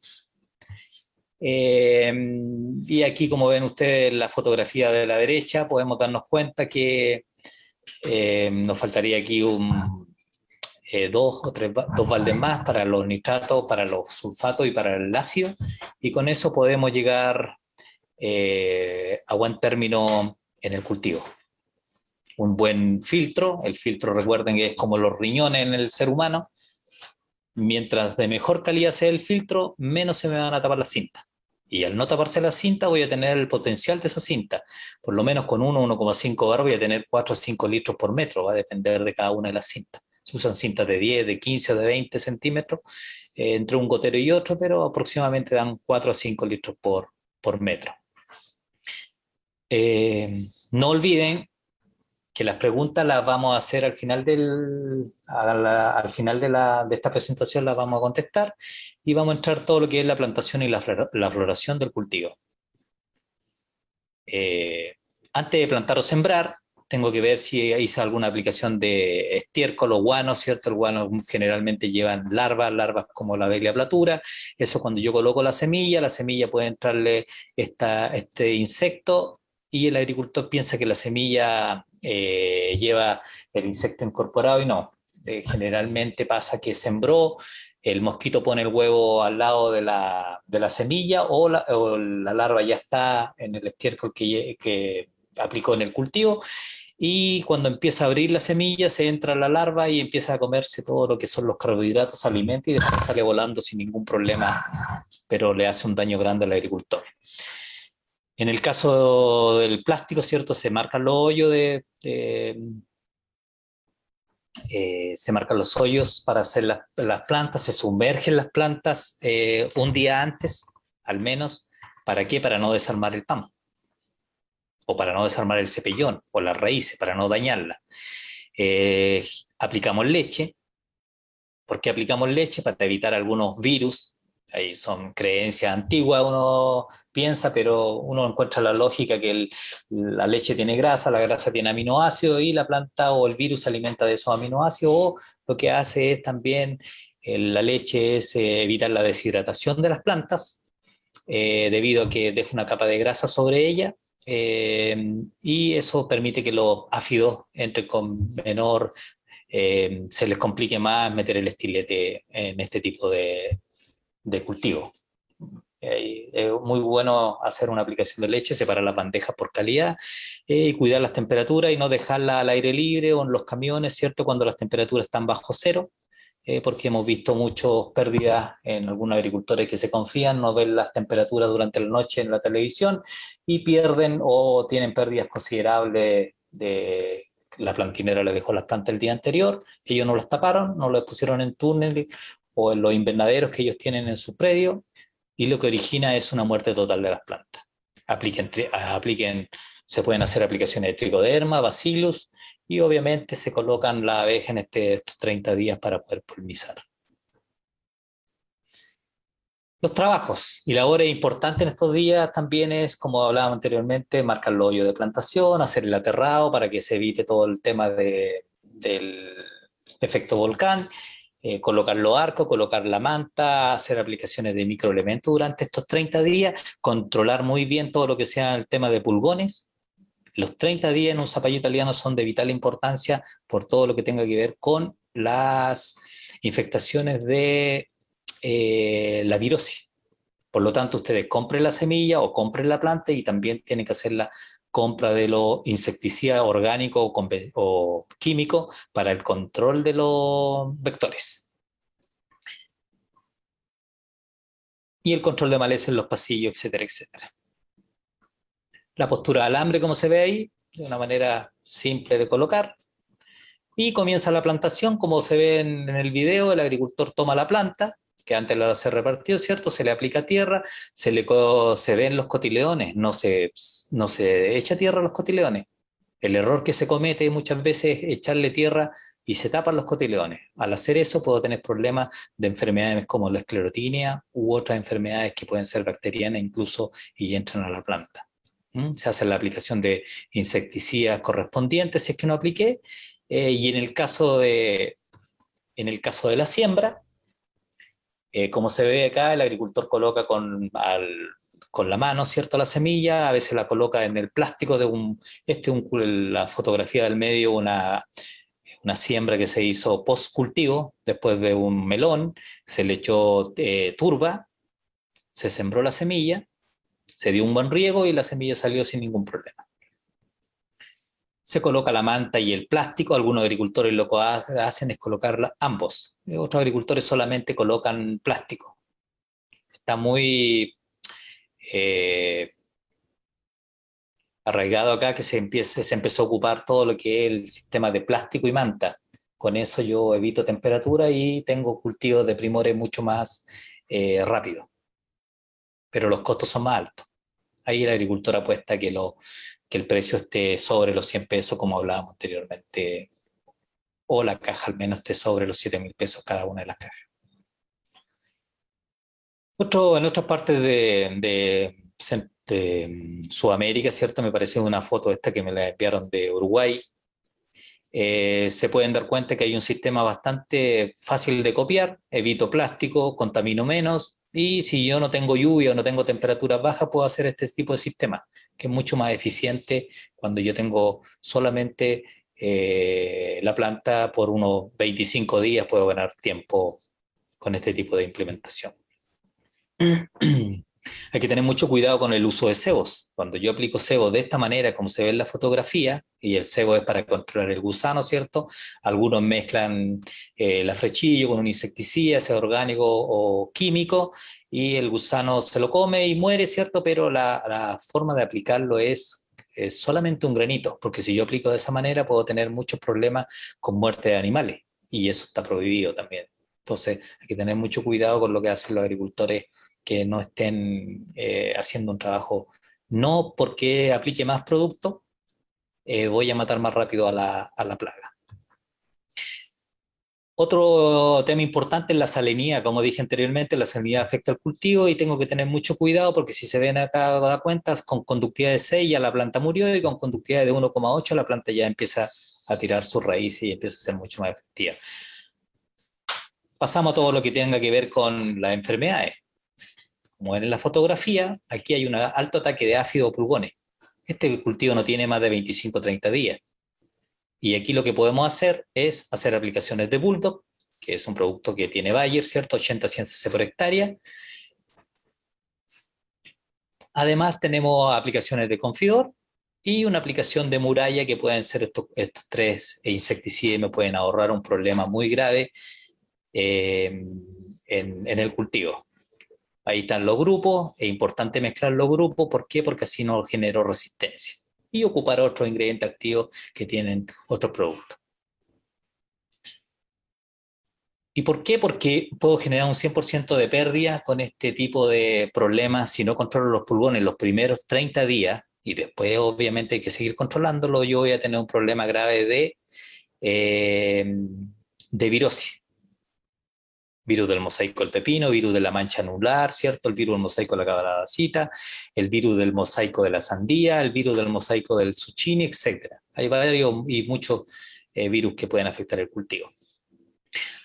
Eh, y aquí, como ven ustedes en la fotografía de la derecha, podemos darnos cuenta que eh, nos faltaría aquí un, eh, dos o tres dos baldes más para los nitratos, para los sulfatos y para el ácido. Y con eso podemos llegar a buen término en el cultivo un buen filtro. El filtro, recuerden que es como los riñones en el ser humano. Mientras de mejor calidad sea el filtro, menos se me van a tapar las cintas. Y al no taparse la cinta, voy a tener el potencial de esa cinta. Por lo menos con 1, 1,5 bar voy a tener 4 o 5 litros por metro. Va a depender de cada una de las cintas. Se usan cintas de 10, de 15 o de 20 centímetros eh, entre un gotero y otro, pero aproximadamente dan 4 a 5 litros por, por metro. Eh, no olviden que las preguntas las vamos a hacer al final, del, al final de, la, de, esta presentación, las vamos a contestar y vamos a entrar todo lo que es la plantación y la, floración del cultivo. Eh, antes de plantar o sembrar, tengo que ver si hice alguna aplicación de estiércol o guano, ¿cierto? El guano generalmente llevan larvas, larvas como la de platura. Eso cuando yo coloco la semilla, la semilla puede entrarle esta, este insecto y el agricultor piensa que la semilla eh, lleva el insecto incorporado y no. Eh, generalmente pasa que sembró, el mosquito pone el huevo al lado de la, de la semilla o la, la, larva ya está en el estiércol que, que aplicó en el cultivo y cuando empieza a abrir la semilla se entra la larva y empieza a comerse todo lo que son los carbohidratos, alimentos y después sale volando sin ningún problema, pero le hace un daño grande al agricultor. En el caso del plástico, ¿cierto? Se marcan los hoyos. Eh, se marcan los hoyos para hacer las plantas, se sumergen las plantas eh, un día antes, al menos. ¿Para qué? Para no desarmar el pan. O para no desarmar el cepillón o las raíces, para no dañarla. Eh, aplicamos leche. ¿Por qué aplicamos leche? Para evitar algunos virus ahí son creencias antiguas, uno piensa, pero uno encuentra la lógica que la leche tiene grasa, la grasa tiene aminoácidos y la planta o el virus se alimenta de esos aminoácidos, o lo que hace es también la leche es eh, evitar la deshidratación de las plantas, eh, debido a que deja una capa de grasa sobre ella, eh, y eso permite que los áfidos entren con menor, se les complique más meter el estilete en este tipo de, de cultivo. es muy bueno hacer una aplicación de leche, separar las bandejas por calidad y cuidar las temperaturas y no dejarla al aire libre o en los camiones, ¿cierto? Cuando las temperaturas están bajo cero, eh, porque hemos visto muchas pérdidas en algunos agricultores que se confían, no ven las temperaturas durante la noche en la televisión y pierden o tienen pérdidas considerables de la plantinera le dejó las plantas el día anterior, ellos no las taparon, no las pusieron en túnel o en los invernaderos que ellos tienen en su predio y lo que origina es una muerte total de las plantas. Apliquen, apliquen se pueden hacer aplicaciones de tricoderma, bacillus, y obviamente se colocan la abeja en este, estos 30 días para poder polinizar. Los trabajos y labores importantes en estos días también es, como hablábamos anteriormente, marcar el hoyo de plantación, hacer el aterrado para que se evite todo el tema de, del efecto volcán, eh, colocar los arcos, colocar la manta, hacer aplicaciones de microelementos durante estos 30 días, controlar muy bien todo lo que sea el tema de pulgones, los 30 días en un zapallo italiano son de vital importancia por todo lo que tenga que ver con las infectaciones de eh, la virosis. Por lo tanto, ustedes compren la semilla o compren la planta y también tienen que hacer la compra de los insecticidas orgánicos o, químicos para el control de los vectores. Y el control de maleza en los pasillos, etcétera, etcétera la postura de alambre como se ve ahí, de una manera simple de colocar. Y comienza la plantación, como se ve en, el video, el agricultor toma la planta, que antes la se repartió, ¿cierto? Se le aplica tierra, se, le, se ven los cotileones, no se, no se echa tierra a los cotileones. El error que se comete muchas veces es echarle tierra y se tapan los cotileones. Al hacer eso puedo tener problemas de enfermedades como la esclerotinia u otras enfermedades que pueden ser bacterianas incluso y entran a la planta se hace la aplicación de insecticidas correspondientes si es que no apliqué, eh, y en el caso de, en el caso de la siembra, eh, como se ve acá, el agricultor coloca con, con la mano, ¿cierto?, la semilla, a veces la coloca en el plástico de un, este un, la fotografía del medio, una, una siembra que se hizo post cultivo, después de un melón, se le echó eh, turba, se sembró la semilla, se dio un buen riego y la semilla salió sin ningún problema. Se coloca la manta y el plástico, algunos agricultores lo que hacen es colocar ambos, otros agricultores solamente colocan plástico. Está muy eh, arraigado acá que se, empiece, empezó a ocupar todo lo que es el sistema de plástico y manta. Con eso yo evito temperatura y tengo cultivos de primores mucho más eh, rápido pero los costos son más altos. Ahí el agricultor apuesta que, lo, que el precio esté sobre los 100 pesos, como hablábamos anteriormente, o la caja al menos esté sobre los 7 mil pesos cada una de las cajas. Otro, en otras partes de, de, mm, Sudamérica, ¿cierto? Me parece una foto esta que me la enviaron de Uruguay. Eh, se pueden dar cuenta que hay un sistema bastante fácil de copiar, evito plástico, contamino menos, y si yo no tengo lluvia o no tengo temperaturas bajas, puedo hacer este tipo de sistema, que es mucho más eficiente cuando yo tengo solamente eh, la planta por unos 25 días, puedo ganar tiempo con este tipo de implementación. Hay que tener mucho cuidado con el uso de cebos. Cuando yo aplico cebo de esta manera, como se ve en la fotografía, y el cebo es para controlar el gusano, ¿cierto? Algunos mezclan eh, frechillo con un insecticida, sea orgánico o químico, y el gusano se lo come y muere, ¿cierto? Pero la, forma de aplicarlo es solamente un granito, porque si yo aplico de esa manera puedo tener muchos problemas con muerte de animales, y eso está prohibido también. Entonces hay que tener mucho cuidado con lo que hacen los agricultores que no estén eh, haciendo un trabajo, no porque aplique más producto, eh, voy a matar más rápido a la, plaga. Otro tema importante es la salinidad. Como dije anteriormente, la salinidad afecta al cultivo y tengo que tener mucho cuidado porque si se ven acá, da cuenta, con conductividad de 6 ya la planta murió y con conductividad de 1,8 la planta ya empieza a tirar sus raíces y empieza a ser mucho más efectiva. Pasamos a todo lo que tenga que ver con las enfermedades. Como ven en la fotografía, aquí hay un alto ataque de áfido pulgones. Este cultivo no tiene más de 25-30 días. Y aquí lo que podemos hacer es hacer aplicaciones de Bulldog, que es un producto que tiene Bayer, ¿cierto? 80-100 cc por hectárea. Además tenemos aplicaciones de Confidor y una aplicación de muralla que pueden ser estos, tres insecticidas y me pueden ahorrar un problema muy grave eh, en el cultivo. Ahí están los grupos, es importante mezclar los grupos, ¿por qué? Porque así no genero resistencia y ocupar otros ingredientes activos que tienen otros productos. ¿Y por qué? Porque puedo generar un 100% de pérdida con este tipo de problemas si no controlo los pulgones los primeros 30 días y después obviamente hay que seguir controlándolo, yo voy a tener un problema grave de, eh, de virosis virus del mosaico del pepino, virus de la mancha anular, ¿cierto? El virus del mosaico de la cabalacita, el virus del mosaico de la sandía, el virus del mosaico del zucchini, etc. Hay varios y muchos eh, virus que pueden afectar el cultivo.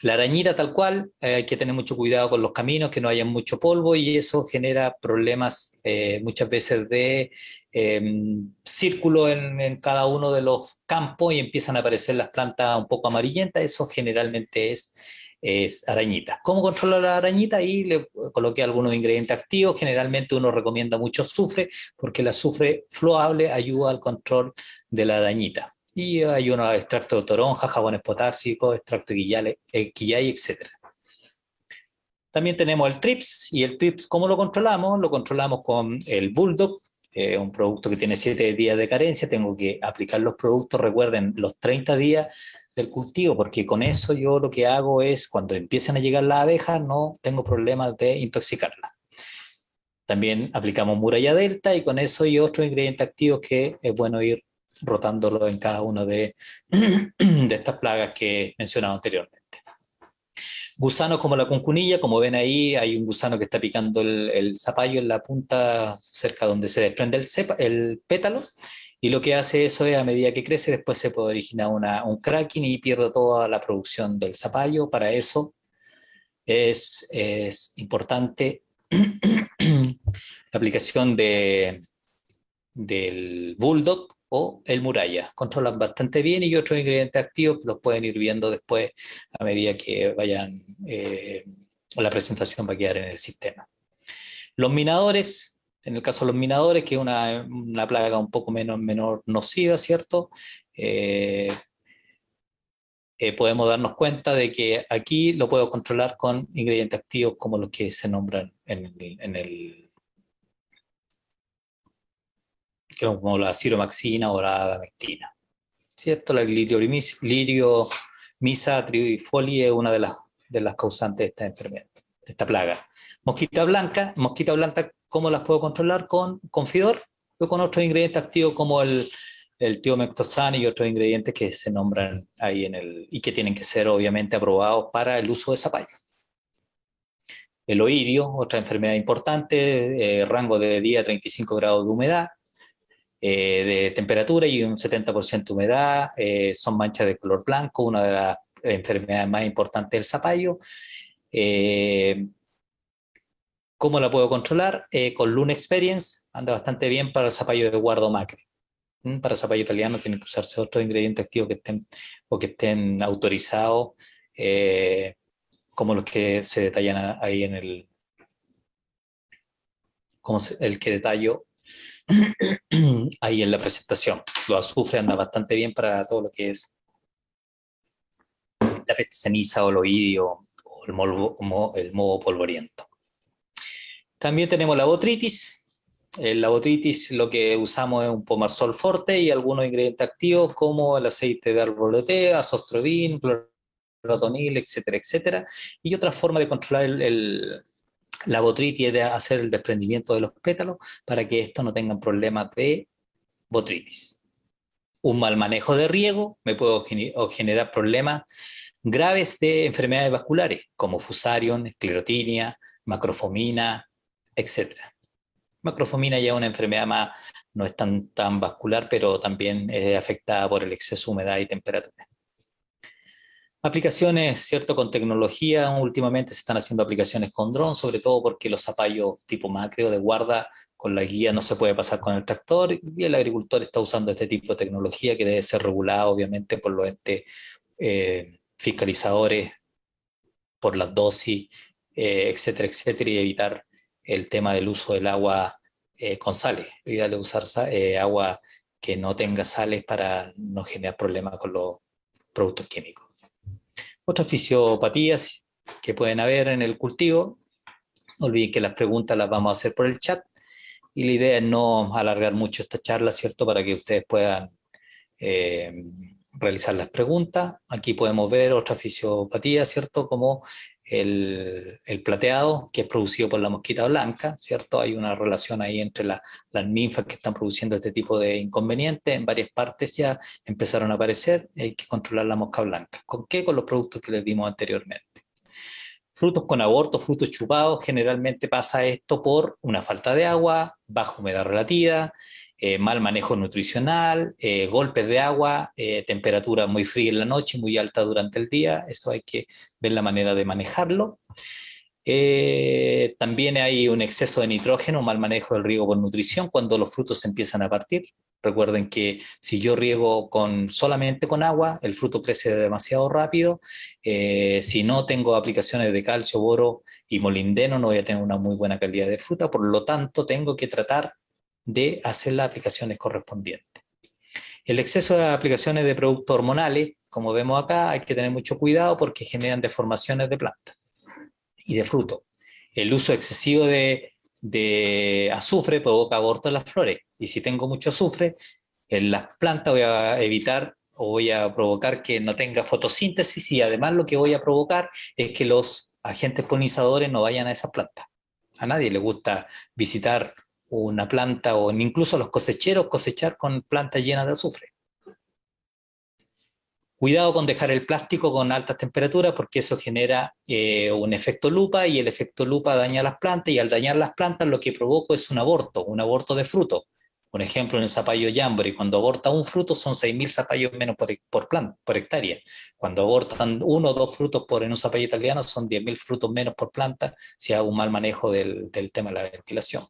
La arañita tal cual, eh, hay que tener mucho cuidado con los caminos, que no haya mucho polvo y eso genera problemas eh, muchas veces de em, círculo en, en, cada uno de los campos y empiezan a aparecer las plantas un poco amarillentas, eso generalmente es es arañita. ¿Cómo controlar la arañita? Ahí le coloqué algunos ingredientes activos. Generalmente uno recomienda mucho azufre porque el azufre fluable ayuda al control de la arañita. Y hay unos extracto de toronja, jabones potásicos, extracto de eh, quillay, etc. También tenemos el TRIPS, y el TRIPS, ¿cómo lo controlamos? Lo controlamos con el Bulldog, eh, un producto que tiene 7 días de carencia, tengo que aplicar los productos, recuerden, los 30 días del cultivo, porque con eso yo lo que hago es, cuando empiezan a llegar las abejas, no tengo problemas de intoxicarlas. También aplicamos muralla delta y con eso y otros ingredientes activos que es bueno ir rotándolo en cada una de, de estas plagas que he mencionado anteriormente. Gusanos como la cuncunilla, como ven ahí, hay un gusano que está picando el, zapallo en la punta cerca donde se desprende el, pétalo y lo que hace eso es, a medida que crece, después se puede originar un cracking y pierde toda la producción del zapallo. Para eso es, importante la aplicación de, del Bulldog o el Muralla. Controlan bastante bien y otros ingredientes activos que los pueden ir viendo después a medida que vayan, eh, la presentación va a quedar en el sistema. Los minadores, en el caso de los minadores, que es una, plaga un poco menos, menor nociva, ¿cierto? Eh, eh, podemos darnos cuenta de que aquí lo puedo controlar con ingredientes activos como los que se nombran en el, como la ciromaxina o la adamectina. ¿Cierto? La lirio misa trifoli es una de las, de las causantes de esta enfermedad, de esta plaga. Mosquita blanca, mosquita blanca ¿Cómo las puedo controlar? Con Confidor o con otros ingredientes activos como el, el tiomectosano y otros ingredientes que se nombran ahí en el, y que tienen que ser obviamente aprobados para el uso de zapallo. El oidio, otra enfermedad importante, eh, rango de día 35 grados de humedad, eh, de temperatura y un 70% de humedad, eh, son manchas de color blanco, una de las enfermedades más importantes del zapallo. ¿Cómo la puedo controlar? Eh, con Luna Experience anda bastante bien para el zapallo de guardo macre. ¿Mm? Para zapallo italiano tienen que usarse otros ingredientes activos que estén o que estén autorizados, eh, como los que se detallan ahí en el, como el que detallo ahí en la presentación. Los azufre anda bastante bien para todo lo que es la peste ceniza o el o el, moho, el moho polvoriento. También tenemos la botritis. En la botritis lo que usamos es un pomarsol forte y algunos ingredientes activos como el aceite de té, azostrobin, clorotonil, etcétera, etcétera. Y otra forma de controlar la botritis es de hacer el desprendimiento de los pétalos para que estos no tengan problemas de botritis. Un mal manejo de riego me puede generar problemas graves de enfermedades vasculares, como fusarium, esclerotinia, macrofomina, etc. Macrofomina ya es una enfermedad más, no es tan, tan vascular, pero también es afectada por el exceso de humedad y temperatura. Aplicaciones, ¿cierto? Con tecnología, últimamente se están haciendo aplicaciones con dron, sobre todo porque los zapallos tipo macro de guarda con la guía no se puede pasar con el tractor y el agricultor está usando este tipo de tecnología que debe ser regulada obviamente por los este, eh, fiscalizadores, por las dosis, eh, etcétera, etcétera, y evitar el tema del uso del agua eh, con sales, evitar usar agua que no tenga sales para no generar problemas con los productos químicos. Otras fisiopatías que pueden haber en el cultivo, no olviden que las preguntas las vamos a hacer por el chat y la idea es no alargar mucho esta charla, ¿cierto? Para que ustedes puedan eh, realizar las preguntas. Aquí podemos ver otra fisiopatía, ¿cierto? Como el, plateado, que es producido por la mosquita blanca, ¿cierto? Hay una relación ahí entre las ninfas que están produciendo este tipo de inconvenientes. En varias partes ya empezaron a aparecer hay que controlar la mosca blanca. ¿Con qué? Con los productos que les dimos anteriormente. Frutos con aborto, frutos chupados, generalmente pasa esto por una falta de agua, baja humedad relativa, eh, mal manejo nutricional, eh, golpes de agua, eh, temperatura muy fría en la noche, muy alta durante el día. Esto hay que ver la manera de manejarlo. también hay un exceso de nitrógeno, mal manejo del riego por nutrición cuando los frutos empiezan a partir. Recuerden que si yo riego con, solamente con agua, el fruto crece demasiado rápido. si no tengo aplicaciones de calcio, boro y molindeno, no voy a tener una muy buena calidad de fruta. Por lo tanto, tengo que tratar de hacer las aplicaciones correspondientes. El exceso de aplicaciones de productos hormonales, como vemos acá, hay que tener mucho cuidado porque generan deformaciones de planta y de fruto. El uso excesivo de, azufre provoca aborto en las flores y si tengo mucho azufre en las plantas voy a evitar o voy a provocar que no tenga fotosíntesis y además lo que voy a provocar es que los agentes polinizadores no vayan a esas plantas. A nadie le gusta visitar una planta o incluso los cosecheros cosechar con plantas llenas de azufre. Cuidado con dejar el plástico con altas temperaturas porque eso genera eh, un efecto lupa y el efecto lupa daña las plantas y al dañar las plantas lo que provoca es un aborto, un aborto de fruto. Un ejemplo en el zapallo y cuando aborta un fruto son 6.000 zapallos menos por, por, por hectárea. Cuando abortan uno o dos frutos por en un zapallo italiano son 10.000 frutos menos por planta si hago un mal manejo del tema de la ventilación.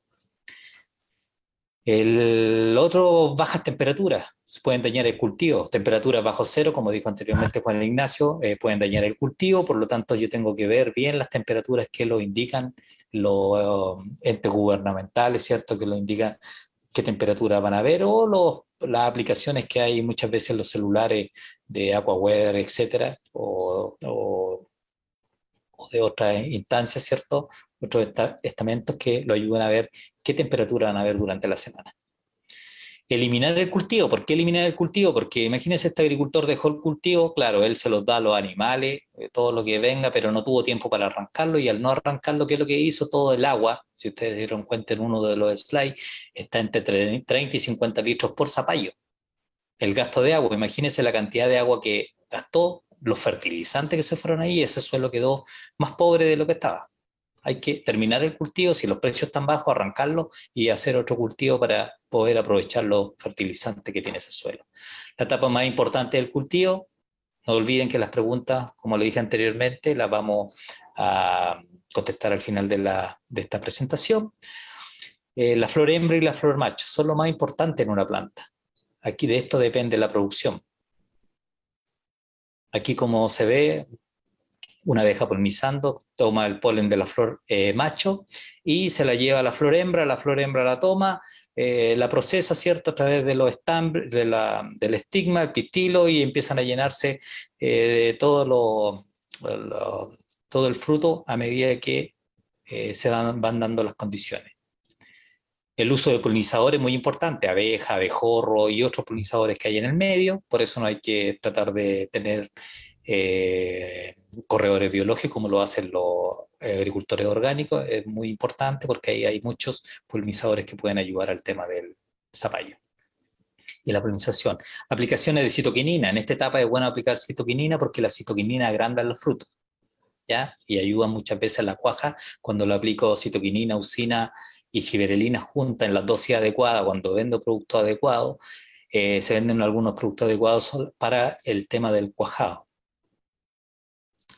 El otro, bajas temperaturas, pueden dañar el cultivo. Temperaturas bajo cero, como dijo anteriormente Juan Ignacio, eh, pueden dañar el cultivo, por lo tanto yo tengo que ver bien las temperaturas que lo indican los entes gubernamentales, ¿cierto? Que lo indican qué temperatura van a haber, o las aplicaciones que hay muchas veces en los celulares de AquaWeather, etcétera, o, o, de otras instancias, ¿cierto? Otros estamentos que lo ayudan a ver qué temperatura van a haber durante la semana. Eliminar el cultivo. ¿Por qué eliminar el cultivo? Porque imagínense, este agricultor dejó el cultivo, claro, él se los da a los animales, eh, todo lo que venga, pero no tuvo tiempo para arrancarlo y al no arrancarlo, ¿qué es lo que hizo? Todo el agua, si ustedes dieron cuenta en uno de los slides, está entre 30 y 50 litros por zapallo. El gasto de agua, imagínense la cantidad de agua que gastó, los fertilizantes que se fueron ahí, ese suelo quedó más pobre de lo que estaba hay que terminar el cultivo, si los precios están bajos, arrancarlo y hacer otro cultivo para poder aprovechar los fertilizantes que tiene ese suelo. La etapa más importante del cultivo, no olviden que las preguntas, como le dije anteriormente, las vamos a contestar al final de, esta presentación. Eh, la flor hembra y la flor macho son lo más importante en una planta. Aquí de esto depende la producción. Aquí como se ve, una abeja polinizando, toma el polen de la flor eh, macho y se la lleva a la flor hembra, la flor hembra la toma, eh, la procesa, ¿cierto?, a través de los de la, del estigma, el pistilo, y empiezan a llenarse eh, todo, lo, todo el fruto a medida que se van dando las condiciones. El uso de polinizadores es muy importante, abeja, abejorro y otros polinizadores que hay en el medio, por eso no hay que tratar de tener eh, corredores biológicos como lo hacen los agricultores orgánicos, es muy importante porque ahí hay muchos polinizadores que pueden ayudar al tema del zapallo. y la polinización. Aplicaciones de citoquinina. En esta etapa es bueno aplicar citoquinina porque la citoquinina agranda los frutos. ¿ya? Y ayuda muchas veces a la cuaja cuando lo aplico citoquinina, usina y giberelina juntas en la dosis adecuada, cuando vendo productos adecuados, eh, se venden algunos productos adecuados para el tema del cuajado.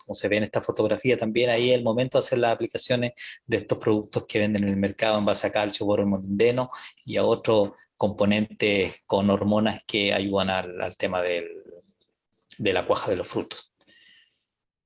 Como se ve en esta fotografía, también ahí el momento de hacer las aplicaciones de estos productos que venden en el mercado en base a calcio, boro, molibdeno y a otros componentes con hormonas que ayudan al, tema de la cuaja de los frutos.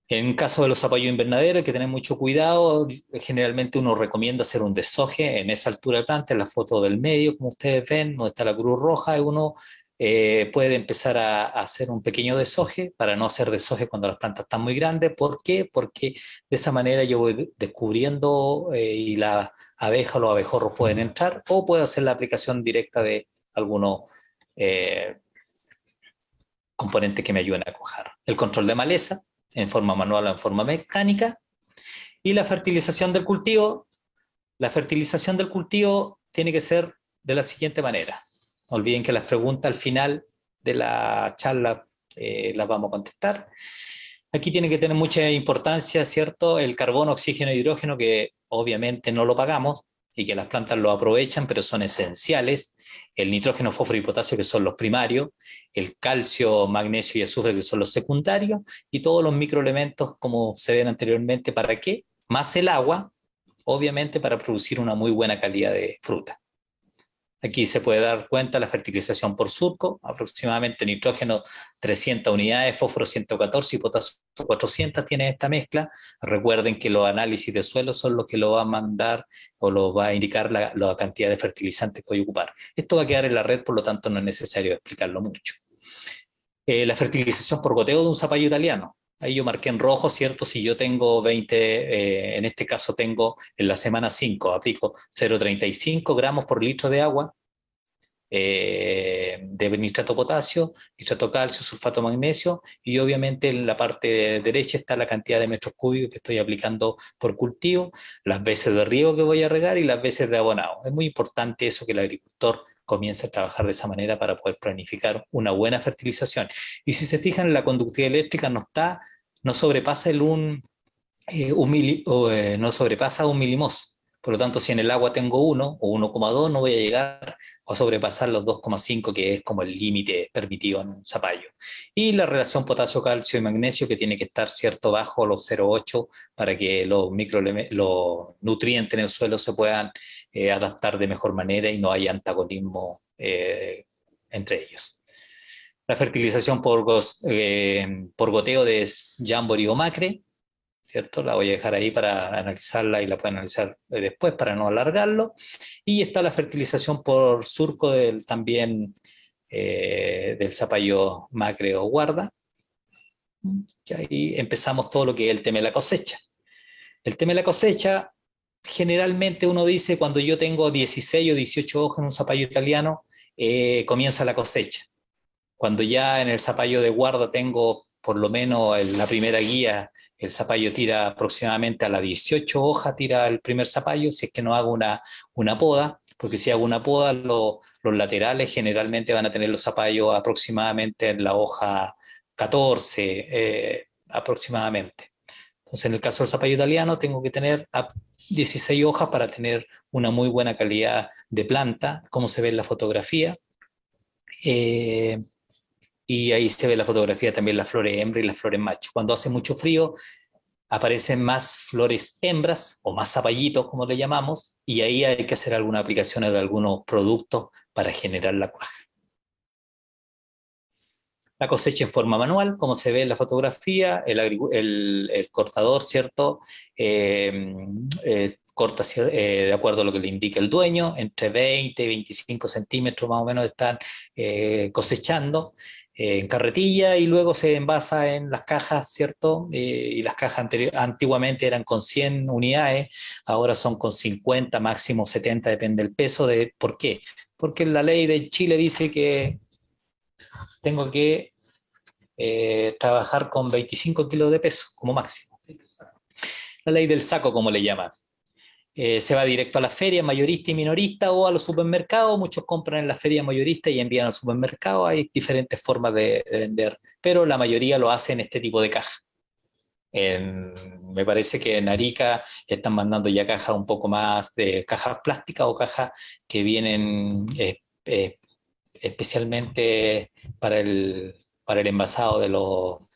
En caso de los zapallos invernaderos hay que tener mucho cuidado. Generalmente uno recomienda hacer un desoje en esa altura de planta, en la foto del medio, como ustedes ven, donde está la cruz roja, y uno eh, puede empezar a, hacer un pequeño desoje para no hacer desoje cuando las plantas están muy grandes. ¿Por qué? Porque de esa manera yo voy descubriendo eh, y la abeja o los abejorros pueden entrar, o puedo hacer la aplicación directa de algunos eh, componentes que me ayuden a cojar. El control de maleza, en forma manual o en forma mecánica. Y la fertilización del cultivo, la fertilización del cultivo tiene que ser de la siguiente manera. Olviden que las preguntas al final de la charla eh, las vamos a contestar. Aquí tiene que tener mucha importancia, ¿cierto? El carbono, oxígeno e hidrógeno, que obviamente no lo pagamos, y que las plantas lo aprovechan, pero son esenciales. El nitrógeno, fósforo y potasio, que son los primarios, el calcio, magnesio y azufre, que son los secundarios, y todos los microelementos, como se ven anteriormente, ¿para qué? Más el agua, obviamente para producir una muy buena calidad de fruta. Aquí se puede dar cuenta la fertilización por surco, aproximadamente nitrógeno 300 unidades, fósforo 114 y potasio 400 tiene esta mezcla. Recuerden que los análisis de suelo son los que lo va a mandar o lo va a indicar la, cantidad de fertilizantes que voy a ocupar. Esto va a quedar en la red, por lo tanto no es necesario explicarlo mucho. Eh, la fertilización por goteo de un zapallo italiano. Ahí yo marqué en rojo, ¿cierto? Si yo tengo 20, eh, en este cazo tengo en la semana 5, aplico 0,35 gramos por litro de agua eh, de nitrato potasio, nitrato calcio, sulfato magnesio y obviamente en la parte derecha está la cantidad de metros cúbicos que estoy aplicando por cultivo, las veces de riego que voy a regar y las veces de abonado. Es muy importante eso que el agricultor comience a trabajar de esa manera para poder planificar una buena fertilización. Y si se fijan, la conductividad eléctrica no está, no sobrepasa el un, eh, eh, no sobrepasa un milimos. Por lo tanto, si en el agua tengo 1 o 1,2, no voy a llegar a sobrepasar los 2,5, que es como el límite permitido en un zapallo. Y la relación potasio, calcio y magnesio, que tiene que estar cierto bajo los 0,8 para que los, los nutrientes en el suelo se puedan eh, adaptar de mejor manera y no haya antagonismo eh, entre ellos. La fertilización por, eh, por goteo de Jamboree o Macre, ¿cierto? La voy a dejar ahí para analizarla y la pueden analizar después para no alargarlo. Y está la fertilización por surco del, también del zapallo macre o guarda. Y ahí empezamos todo lo que es el tema de la cosecha. El tema de la cosecha, generalmente uno dice cuando yo tengo 16 o 18 hojas en un zapallo italiano, eh, comienza la cosecha. Cuando ya en el zapallo de guarda tengo por lo menos en la primera guía, el zapallo tira aproximadamente a las 18 hojas, tira el primer zapallo, si es que no hago una, una poda, porque si hago una poda, los laterales generalmente van a tener los zapallos aproximadamente en la hoja 14, eh, aproximadamente. Entonces, en el caso del zapallo italiano, tengo que tener 16 hojas para tener una muy buena calidad de planta, como se ve en la fotografía. Eh, y ahí se ve la fotografía también las flores hembra y las flores macho. Cuando hace mucho frío aparecen más flores hembras o más zapallitos, como le llamamos, y ahí hay que hacer alguna aplicación de algunos productos para generar la cuaja. La cosecha en forma manual, como se ve en la fotografía, el, cortador, ¿cierto? Eh, eh, corta eh, de acuerdo a lo que le indica el dueño, entre 20 y 25 centímetros más o menos están cosechando en carretilla y luego se envasa en las cajas, ¿cierto? Eh, y las cajas antiguamente eran con 100 unidades, ahora son con 50, máximo 70, depende del peso. De, ¿Por qué? Porque la ley de Chile dice que tengo que eh, trabajar con 25 kilos de peso como máximo. La ley del saco, como le llaman. eh, se va directo a la feria mayorista y minorista o a los supermercados. Muchos compran en la feria mayorista y envían al supermercado. Hay diferentes formas de, vender, pero la mayoría lo hace en este tipo de caja. me parece que en Arica están mandando ya cajas un poco más de cajas plásticas o cajas que vienen eh, especialmente para el, para el envasado de los,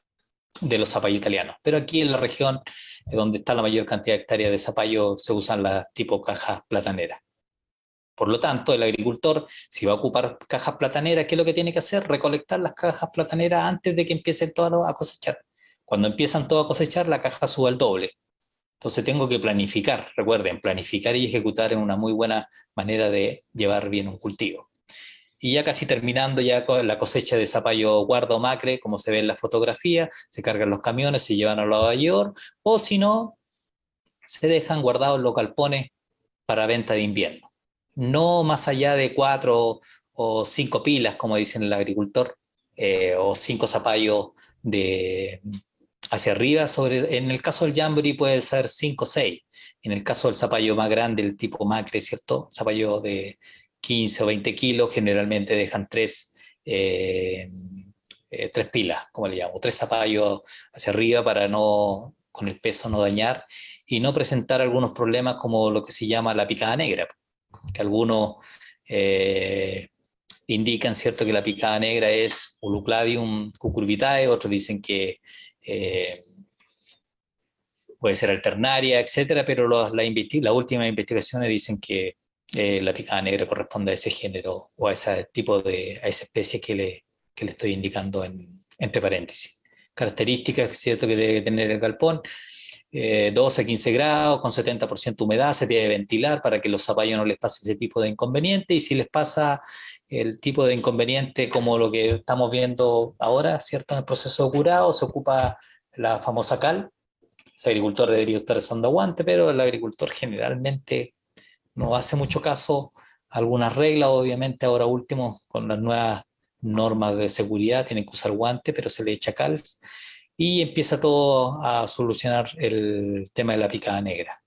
de los zapallos italianos. Pero aquí en la región donde está la mayor cantidad de hectáreas de zapallo, se usan las tipo cajas plataneras. Por lo tanto, el agricultor, si va a ocupar cajas plataneras, ¿qué es lo que tiene que hacer? Recolectar las cajas plataneras antes de que empiecen todas a cosechar. Cuando empiezan todas a cosechar, la caja sube al doble. Entonces tengo que planificar, recuerden, planificar y ejecutar en una muy buena manera de llevar bien un cultivo. Y ya casi terminando ya con la cosecha de zapallo guarda o macre, como se ve en la fotografía, se cargan los camiones, se llevan a Nueva York, o si no, se dejan guardados los galpones para venta de invierno. No más allá de cuatro o cinco pilas, como dicen el agricultor, eh, o cinco zapallos de hacia arriba. Sobre, en el caso del jamboree puede ser cinco o seis. En el caso del zapallo más grande, el tipo macre, ¿cierto? Zapallo de 15 o 20 kilos, generalmente dejan tres, eh, eh, tres pilas, como le llamo, tres zapallos hacia arriba para no, con el peso no dañar y no presentar algunos problemas como lo que se llama la picada negra, que algunos eh, indican, ¿cierto?, que la picada negra es Ulucladium cucurbitae, otros dicen que puede ser alternaria, etcétera, pero las últimas investigaciones dicen que eh, la picada negra corresponde a ese género o a ese tipo de, a esa especie que le, que le estoy indicando en, entre paréntesis. Características, cierto que debe tener el galpón, 12 a 15 grados, con 70% humedad, se debe ventilar para que los zapallos no les pase ese tipo de inconveniente y si les pasa el tipo de inconveniente como lo que estamos viendo ahora, ¿cierto? En el proceso de curado se ocupa la famosa cal, ese agricultor debería estar usando aguante, pero el agricultor generalmente no hace mucho caso a algunas reglas, obviamente ahora último con las nuevas normas de seguridad tienen que usar guante, pero se le echa cal y empieza todo a solucionar el tema de la picada negra.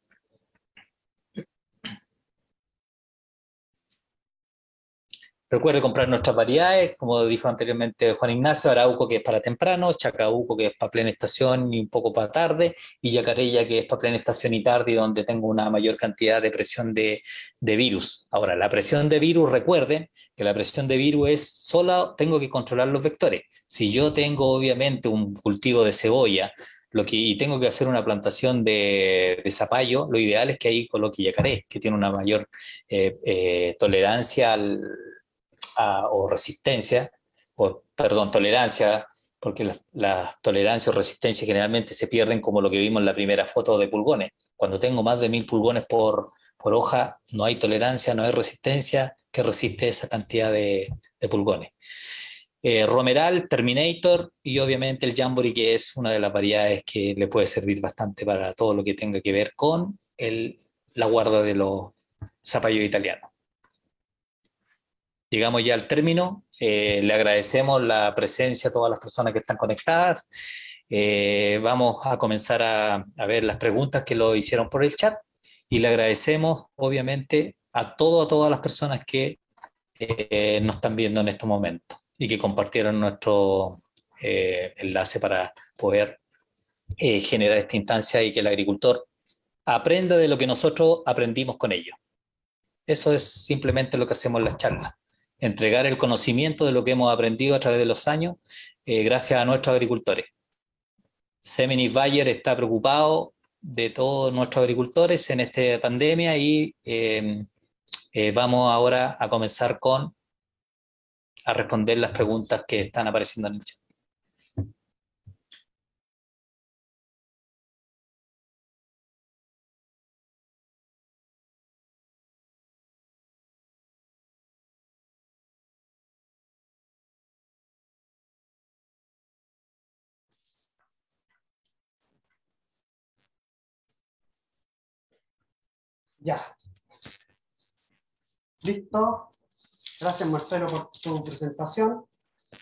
Recuerde comprar nuestras variedades, como dijo anteriormente Juan Ignacio, Arauco que es para temprano, Chacabuco que es para plena estación y un poco para tarde, y Yacarella que es para plena estación y tarde, donde tengo una mayor cantidad de presión de, virus. Ahora, la presión de virus, recuerden que la presión de virus es sola, tengo que controlar los vectores. Si yo tengo obviamente un cultivo de cebolla, lo que, y tengo que hacer una plantación de, de, zapallo, lo ideal es que ahí coloque yacaré, que tiene una mayor eh, eh, tolerancia al, o resistencia, o perdón, tolerancia, porque las, tolerancias tolerancia o resistencia generalmente se pierden como lo que vimos en la primera foto de pulgones. Cuando tengo más de mil pulgones por, por hoja, no hay tolerancia, no hay resistencia que resiste esa cantidad de, de pulgones. Eh, Romeral, Terminator y obviamente el Jamboree, que es una de las variedades que le puede servir bastante para todo lo que tenga que ver con el, la guarda de los zapallos italianos llegamos ya al término. Eh, le agradecemos la presencia a todas las personas que están conectadas. Eh, vamos a comenzar a, ver las preguntas que lo hicieron por el chat y le agradecemos, obviamente, a, todo, a todas las personas que eh, nos están viendo en este momento y que compartieron nuestro enlace para poder generar esta instancia y que el agricultor aprenda de lo que nosotros aprendimos con ellos. Eso es simplemente lo que hacemos en las charlas entregar el conocimiento de lo que hemos aprendido a través de los años eh, gracias a nuestros agricultores. Semenis Bayer está preocupado de todos nuestros agricultores en esta pandemia y em, eh, vamos ahora a comenzar con a responder las preguntas que están apareciendo en el chat. Ya. Listo. Gracias Marcelo por tu presentación.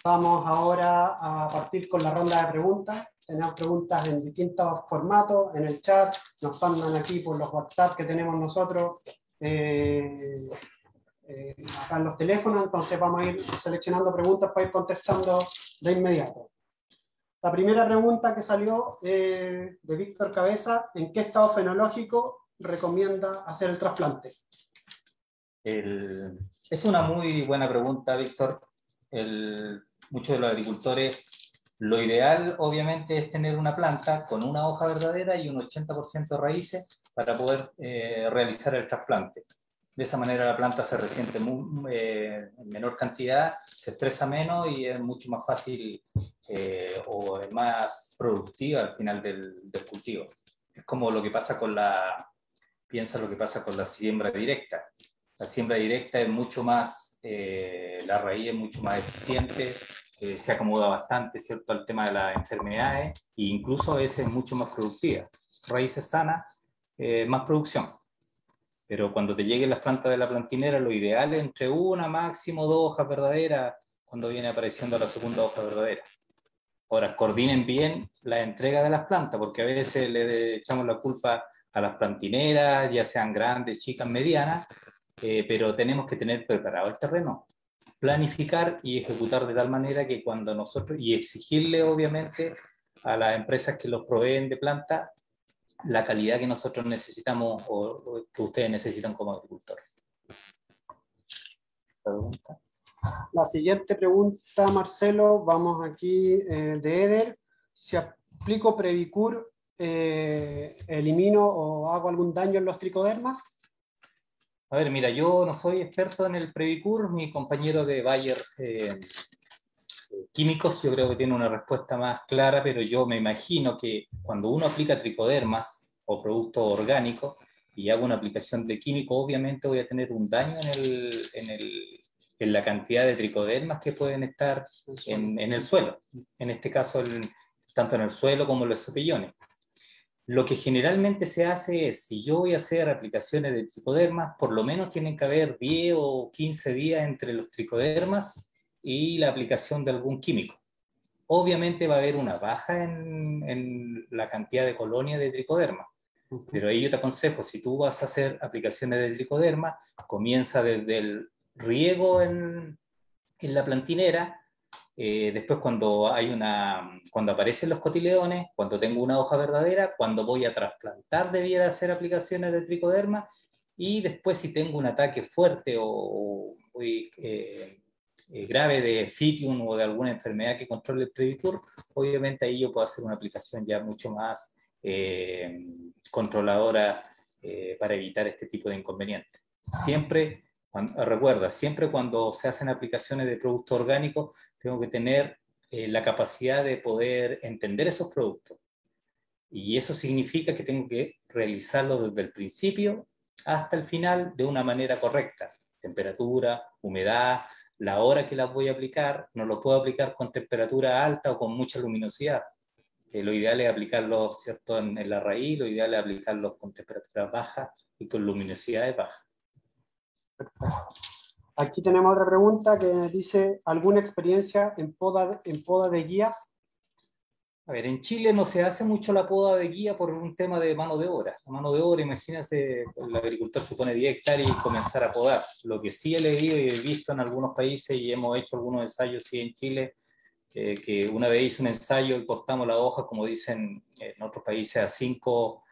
Vamos ahora a partir con la ronda de preguntas. tenemos preguntas en distintos formatos, en el chat, nos mandan aquí por los WhatsApp que tenemos nosotros, eh, eh, acá en los teléfonos, entonces vamos a ir seleccionando preguntas para ir contestando de inmediato. La primera pregunta que salió de Víctor Cabeza, ¿en qué estado fenológico recomienda hacer el trasplante? Es una muy buena pregunta, Víctor. muchos de los agricultores, lo ideal obviamente es tener una planta con una hoja verdadera y un 80% de raíces para poder eh, realizar el trasplante. De esa manera la planta se resiente eh, en menor cantidad, se estresa menos y es mucho más fácil eh, o es más productiva al final del, del, cultivo. Es como lo que pasa con la, piensa lo que pasa con la siembra directa. La siembra directa es mucho más, eh, la raíz es mucho más eficiente, se acomoda bastante, ¿cierto?, al tema de las enfermedades e incluso a veces es mucho más productiva. Raíces sanas, más producción pero cuando te lleguen las plantas de la plantinera, lo ideal es entre una, máximo dos hojas verdaderas cuando viene apareciendo la segunda hoja verdadera. Ahora, coordinen bien la entrega de las plantas, porque a veces le echamos la culpa a las plantineras, ya sean grandes, chicas, medianas, eh, pero tenemos que tener preparado el terreno, planificar y ejecutar de tal manera que cuando nosotros, y exigirle obviamente a las empresas que los proveen de plantas, la calidad que nosotros necesitamos o, que ustedes necesitan como agricultores. La siguiente pregunta, Marcelo, vamos aquí eh, de Eder. Si aplico Previcur, eh, ¿elimino o hago algún daño en los tricodermas? A ver, mira, yo no soy experto en el Previcur, mi compañero de Bayer eh, químicos yo creo que tiene una respuesta más clara, pero yo me imagino que cuando uno aplica tricodermas o productos orgánicos y hago una aplicación de químico, obviamente voy a tener un daño en, el, en, el, en la cantidad de tricodermas que pueden estar en, en el suelo, en este caso tanto en el suelo como en los cepillones. Lo que generalmente se hace es, si yo voy a hacer aplicaciones de tricodermas, por lo menos tienen que haber 10 o 15 días entre los tricodermas y la aplicación de algún químico. Obviamente va a haber una baja en, la cantidad de colonias de tricoderma, pero ahí yo te aconsejo, si tú vas a hacer aplicaciones de tricoderma, comienza desde el riego en, la plantinera, eh, después cuando, hay una, cuando aparecen los cotileones, cuando tengo una hoja verdadera, cuando voy a trasplantar debiera hacer aplicaciones de tricoderma y después si tengo un ataque fuerte o, eh, eh, grave de Fitium o de alguna enfermedad que controle el Previcur, obviamente ahí yo puedo hacer una aplicación ya mucho más eh, controladora eh, para evitar este tipo de inconvenientes. Siempre, recuerda, siempre cuando se hacen aplicaciones de productos orgánicos, tengo que tener la capacidad de poder entender esos productos. Y eso significa que tengo que realizarlo desde el principio hasta el final de una manera correcta. Temperatura, humedad, la hora que las voy a aplicar, no lo puedo aplicar con temperatura alta o con mucha luminosidad. Eh, lo ideal es aplicarlos ¿cierto? En, la raíz, lo ideal es aplicarlos con temperatura baja y con luminosidad baja. Aquí tenemos otra pregunta que dice, ¿alguna experiencia en poda, en poda de guías a ver, en Chile no se hace mucho la poda de guía por un tema de mano de obra. La mano de obra, imagínense el agricultor que pone 10 hectáreas y comenzar a podar. Lo que sí he leído y he visto en algunos países y hemos hecho algunos ensayos, sí, en Chile, eh, que una vez hice un ensayo y cortamos la hoja, como dicen en otros países, a cinco,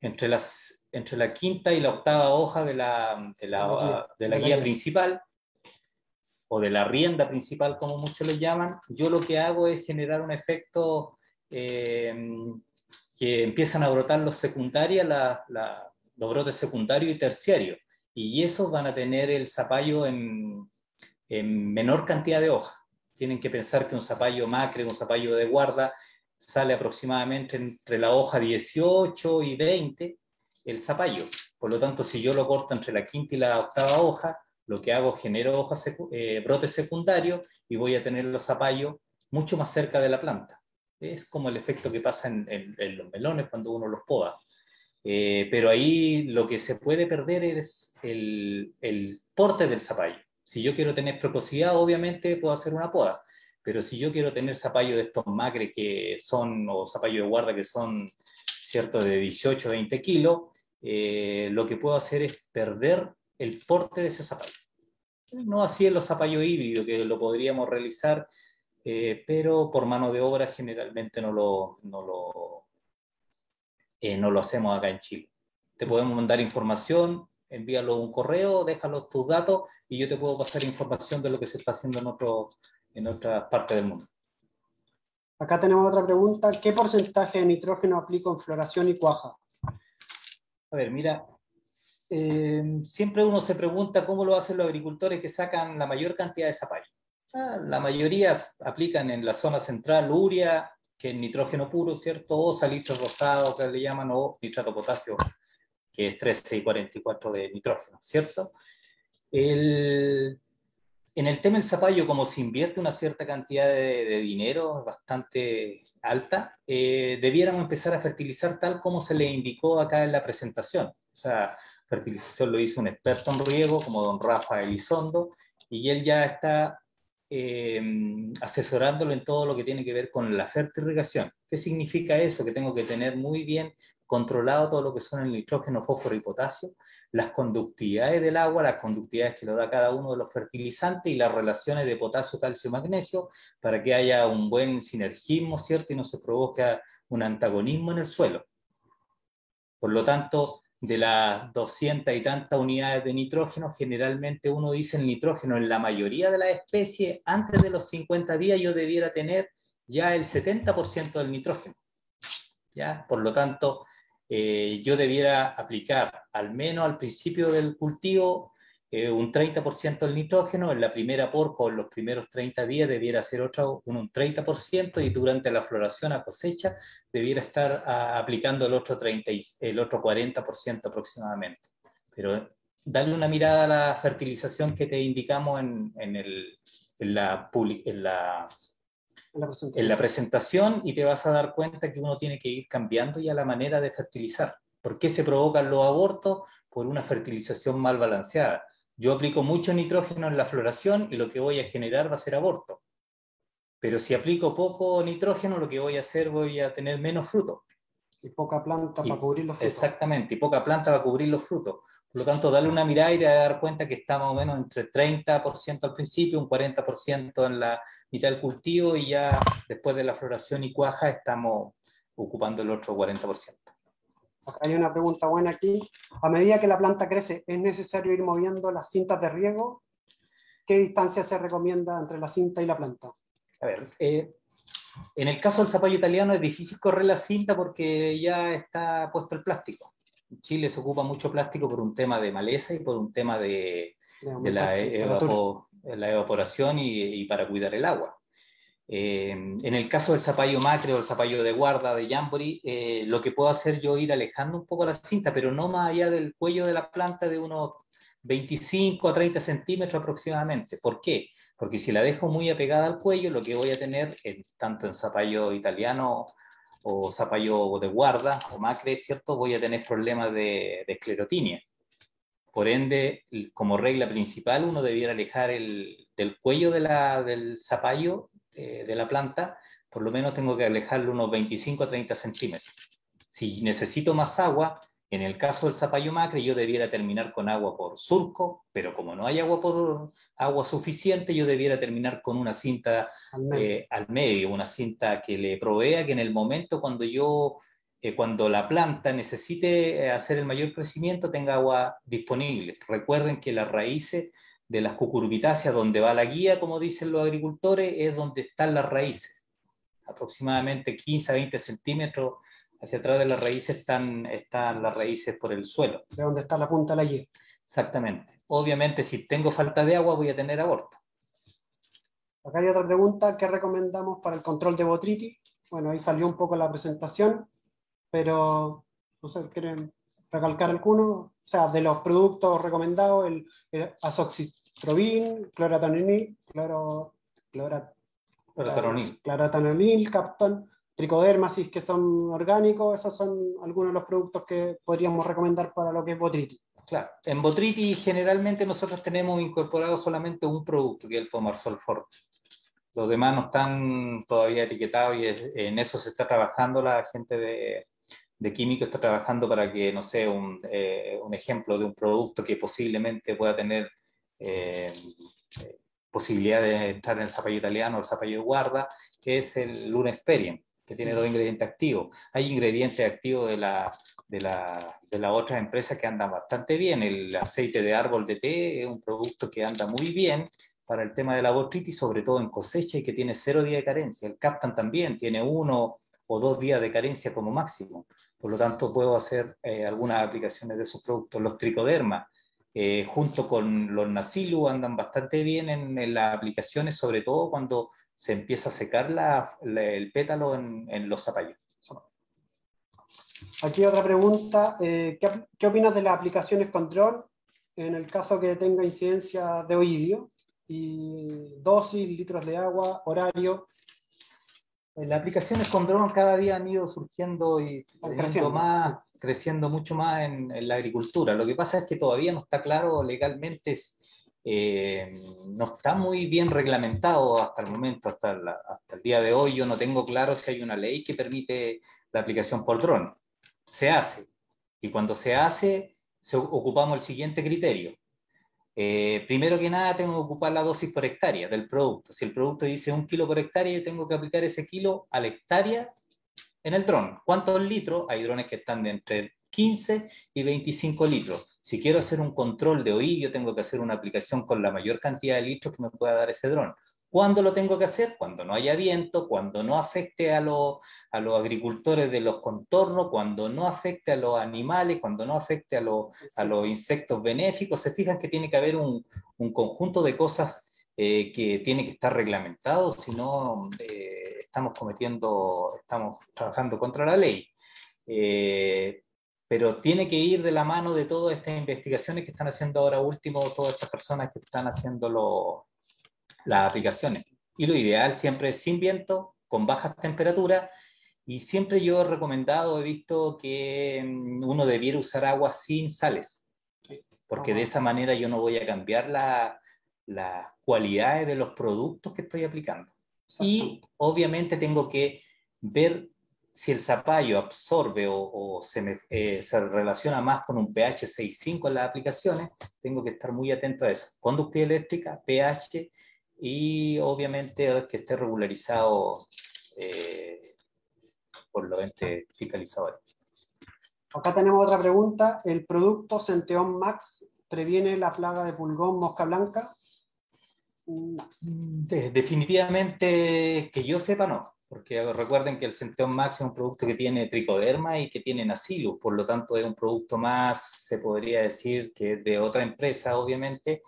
entre, las, entre la quinta y la octava hoja de la, de la, de la guía principal o de la rienda principal, como muchos le llaman, yo lo que hago es generar un efecto eh, que empiezan a brotar los secundarios, los brotes secundarios y terciarios, y esos van a tener el zapallo en, menor cantidad de hojas. Tienen que pensar que un zapallo macre, un zapallo de guarda, sale aproximadamente entre la hoja 18 y 20 el zapallo. Por lo tanto, si yo lo corto entre la quinta y la octava hoja, lo que hago genero hojas, eh, brotes secundarios y voy a tener los zapallos mucho más cerca de la planta. Es como el efecto que pasa en, los melones cuando uno los poda. Eh, pero ahí lo que se puede perder es el, porte del zapallo. Si yo quiero tener precocidad, obviamente puedo hacer una poda, Pero si yo quiero tener zapallo de estos macre que son, o zapallo de guarda que son, ¿cierto?, de 18 o 20 kilos, eh, lo que puedo hacer es perder el porte de ese zapallo. No así en los zapallos híbridos, que lo podríamos realizar, eh, pero por mano de obra generalmente no lo, no lo, eh, no lo hacemos acá en Chile. Te podemos mandar información, envíalo un correo, déjalo tus datos y yo te puedo pasar información de lo que se está haciendo en, otro, en otras partes del mundo. Acá tenemos otra pregunta. ¿Qué porcentaje de nitrógeno aplico en floración y cuaja? A ver, mira, eh, siempre uno se pregunta cómo lo hacen los agricultores que sacan la mayor cantidad de zapallo. Ah, la mayoría aplican en la zona central uria, que es nitrógeno puro, ¿cierto? O salitre rosado, que le llaman, o nitrato potasio, que es 13 y 44 de nitrógeno, ¿cierto? El, en el tema del zapallo, como se invierte una cierta cantidad de, dinero bastante alta, eh, debiéramos empezar a fertilizar tal como se le indicó acá en la presentación. O sea, fertilización lo hizo un experto en riego como don Rafa Elizondo, y él ya está eh, asesorándolo en todo lo que tiene que ver con la fertilización. ¿Qué significa eso? Que tengo que tener muy bien controlado todo lo que son el nitrógeno, fósforo y potasio, las conductividades del agua, las conductividades que lo da cada uno de los fertilizantes y las relaciones de potasio, calcio y magnesio para que haya un buen sinergismo, ¿cierto? Y no se provoque un antagonismo en el suelo. Por lo tanto, de las 200 y tantas unidades de nitrógeno, generalmente uno dice el nitrógeno en la mayoría de las especies, antes de los 50 días yo debiera tener ya el 70% del nitrógeno. ¿ya? Por lo tanto, eh, yo debiera aplicar al menos al principio del cultivo eh, un 30% del nitrógeno, en la primera porco, en los primeros 30 días debiera ser otro, un 30% y durante la floración a cosecha debiera estar aplicando el otro, 30, el otro 40% aproximadamente. Pero dale una mirada a la fertilización que te indicamos en, en, el, en la, en la en la, presentación y te vas a dar cuenta que uno tiene que ir cambiando ya la manera de fertilizar. ¿Por qué se provocan los abortos? Por una fertilización mal balanceada. Yo aplico mucho nitrógeno en la floración y lo que voy a generar va a ser aborto. Pero si aplico poco nitrógeno, lo que voy a hacer, voy a tener menos fruto. Y poca planta para cubrir los frutos. Exactamente, y poca planta para cubrir los frutos. Por lo tanto, darle una mirada y te dar cuenta que está más o menos entre 30% al principio, un 40% en la mitad del cultivo y ya después de la floración y cuaja estamos ocupando el otro 40%. Acá hay una pregunta buena aquí. A medida que la planta crece, ¿es necesario ir moviendo las cintas de riego? ¿Qué distancia se recomienda entre la cinta y la planta? A ver, eh, en el caso del zapallo italiano es difícil correr la cinta porque ya está puesto el plástico. En Chile se ocupa mucho plástico por un tema de maleza y por un tema de, la, evaporación y, para cuidar el agua. Eh, en el caso del zapallo macre o el zapallo de guarda de Jamboree, eh, lo que puedo hacer yo ir alejando un poco la cinta, pero no más allá del cuello de la planta de unos 25 a 30 centímetros aproximadamente. ¿Por qué? Porque si la dejo muy apegada al cuello, lo que voy a tener, tanto en zapallo italiano o zapallo de guarda o macre, ¿cierto? Voy a tener problemas de, esclerotinia. Por ende, como regla principal, uno debiera alejar el, del cuello de la, del zapallo eh, de la planta, por lo menos tengo que alejarlo unos 25 a 30 centímetros. Si necesito más agua, en el caso del zapallo macre, yo debiera terminar con agua por surco, pero como no hay agua por agua suficiente, yo debiera terminar con una cinta al medio, eh, una cinta que le provea que en el momento cuando yo, eh, cuando la planta necesite eh, hacer el mayor crecimiento, tenga agua disponible. Recuerden que las raíces de las cucurbitáceas, donde va la guía, como dicen los agricultores, es donde están las raíces, aproximadamente 15 a 20 centímetros hacia atrás de las raíces están, están las raíces por el suelo. De donde está la punta de la Y. Exactamente. Obviamente, si tengo falta de agua, voy a tener aborto. Acá hay otra pregunta, ¿qué recomendamos para el control de botritis? Bueno, ahí salió un poco la presentación, pero no sé, ¿quieren recalcar alguno? O sea, de los productos recomendados, el, el azoxitrovin, cloratanonil, cloro, cloratanonil, captón, tricodermasis que son orgánicos, esos son algunos de los productos que podríamos recomendar para lo que es botritis. Claro, en botritis generalmente nosotros tenemos incorporado solamente un producto, que es el pomarsol forte. Los demás no están todavía etiquetados y en eso se está trabajando la gente de, de químico está trabajando para que, no sé, un, eh, un, ejemplo de un producto que posiblemente pueda tener eh, posibilidad de entrar en el zapallo italiano o el zapallo de guarda, que es el Luna Experience, que tiene dos ingredientes activos. Hay ingredientes activos de la, de, la, de las otras empresas que andan bastante bien. El aceite de árbol de té es un producto que anda muy bien para el tema de la botritis, sobre todo en cosecha y que tiene cero días de carencia. El Captan también tiene uno o dos días de carencia como máximo. Por lo tanto, puedo hacer eh, algunas aplicaciones de esos productos. Los tricodermas, eh, junto con los Nacilu, andan bastante bien en, las aplicaciones, sobre todo cuando se empieza a secar el pétalo en, los zapallos. Aquí otra pregunta. Eh, ¿qué, opinas de las aplicaciones con dron en el caso que tenga incidencia de oidio? Y dosis, litros de agua, horario. Las aplicaciones con dron cada día han ido surgiendo y creciendo más, creciendo mucho más en, la agricultura. Lo que pasa es que todavía no está claro legalmente, eh, no está muy bien reglamentado hasta el momento, hasta, el día de hoy. Yo no tengo claro si hay una ley que permite la aplicación por dron. Se hace. Y cuando se hace, se, ocupamos el siguiente criterio. Eh, primero que nada, tengo que ocupar la dosis por hectárea del producto. Si el producto dice un kilo por hectárea, yo tengo que aplicar ese kilo a la hectárea en el dron. ¿Cuántos litros? Hay drones que están de entre 15 y 25 litros. Si quiero hacer un control de oído, tengo que hacer una aplicación con la mayor cantidad de litros que me pueda dar ese dron. ¿Cuándo lo tengo que hacer? Cuando no haya viento, cuando no afecte a, a los agricultores de los contornos, cuando no afecte a los animales, cuando no afecte a, a los insectos benéficos. Se fijan que tiene que haber un, un conjunto de cosas eh, que tiene que estar reglamentado, si no eh, estamos cometiendo, estamos trabajando contra la ley. Eh, pero tiene que ir de la mano de todas estas investigaciones que están haciendo ahora último todas estas personas que están haciendo lo, las aplicaciones. Y lo ideal siempre es sin viento, con bajas temperaturas, y siempre yo he recomendado, he visto que mm, uno debiera usar agua sin sales, porque de esa manera yo no voy a cambiar las cualidades de los productos que estoy aplicando. Y obviamente tengo que ver si el zapallo absorbe o, se, eh, se, relaciona más con un pH 6.5 en las aplicaciones, tengo que estar muy atento a eso. Conductividad eléctrica, pH y obviamente que esté regularizado eh, por los entes fiscalizadores. Acá tenemos otra pregunta. ¿El producto Centeon Max previene la plaga de pulgón mosca blanca? definitivamente que yo sepa no, porque recuerden que el Centeon Max es un producto que tiene tricoderma y que tiene nacilus, por lo tanto es un producto más, se podría decir que es de otra empresa, obviamente,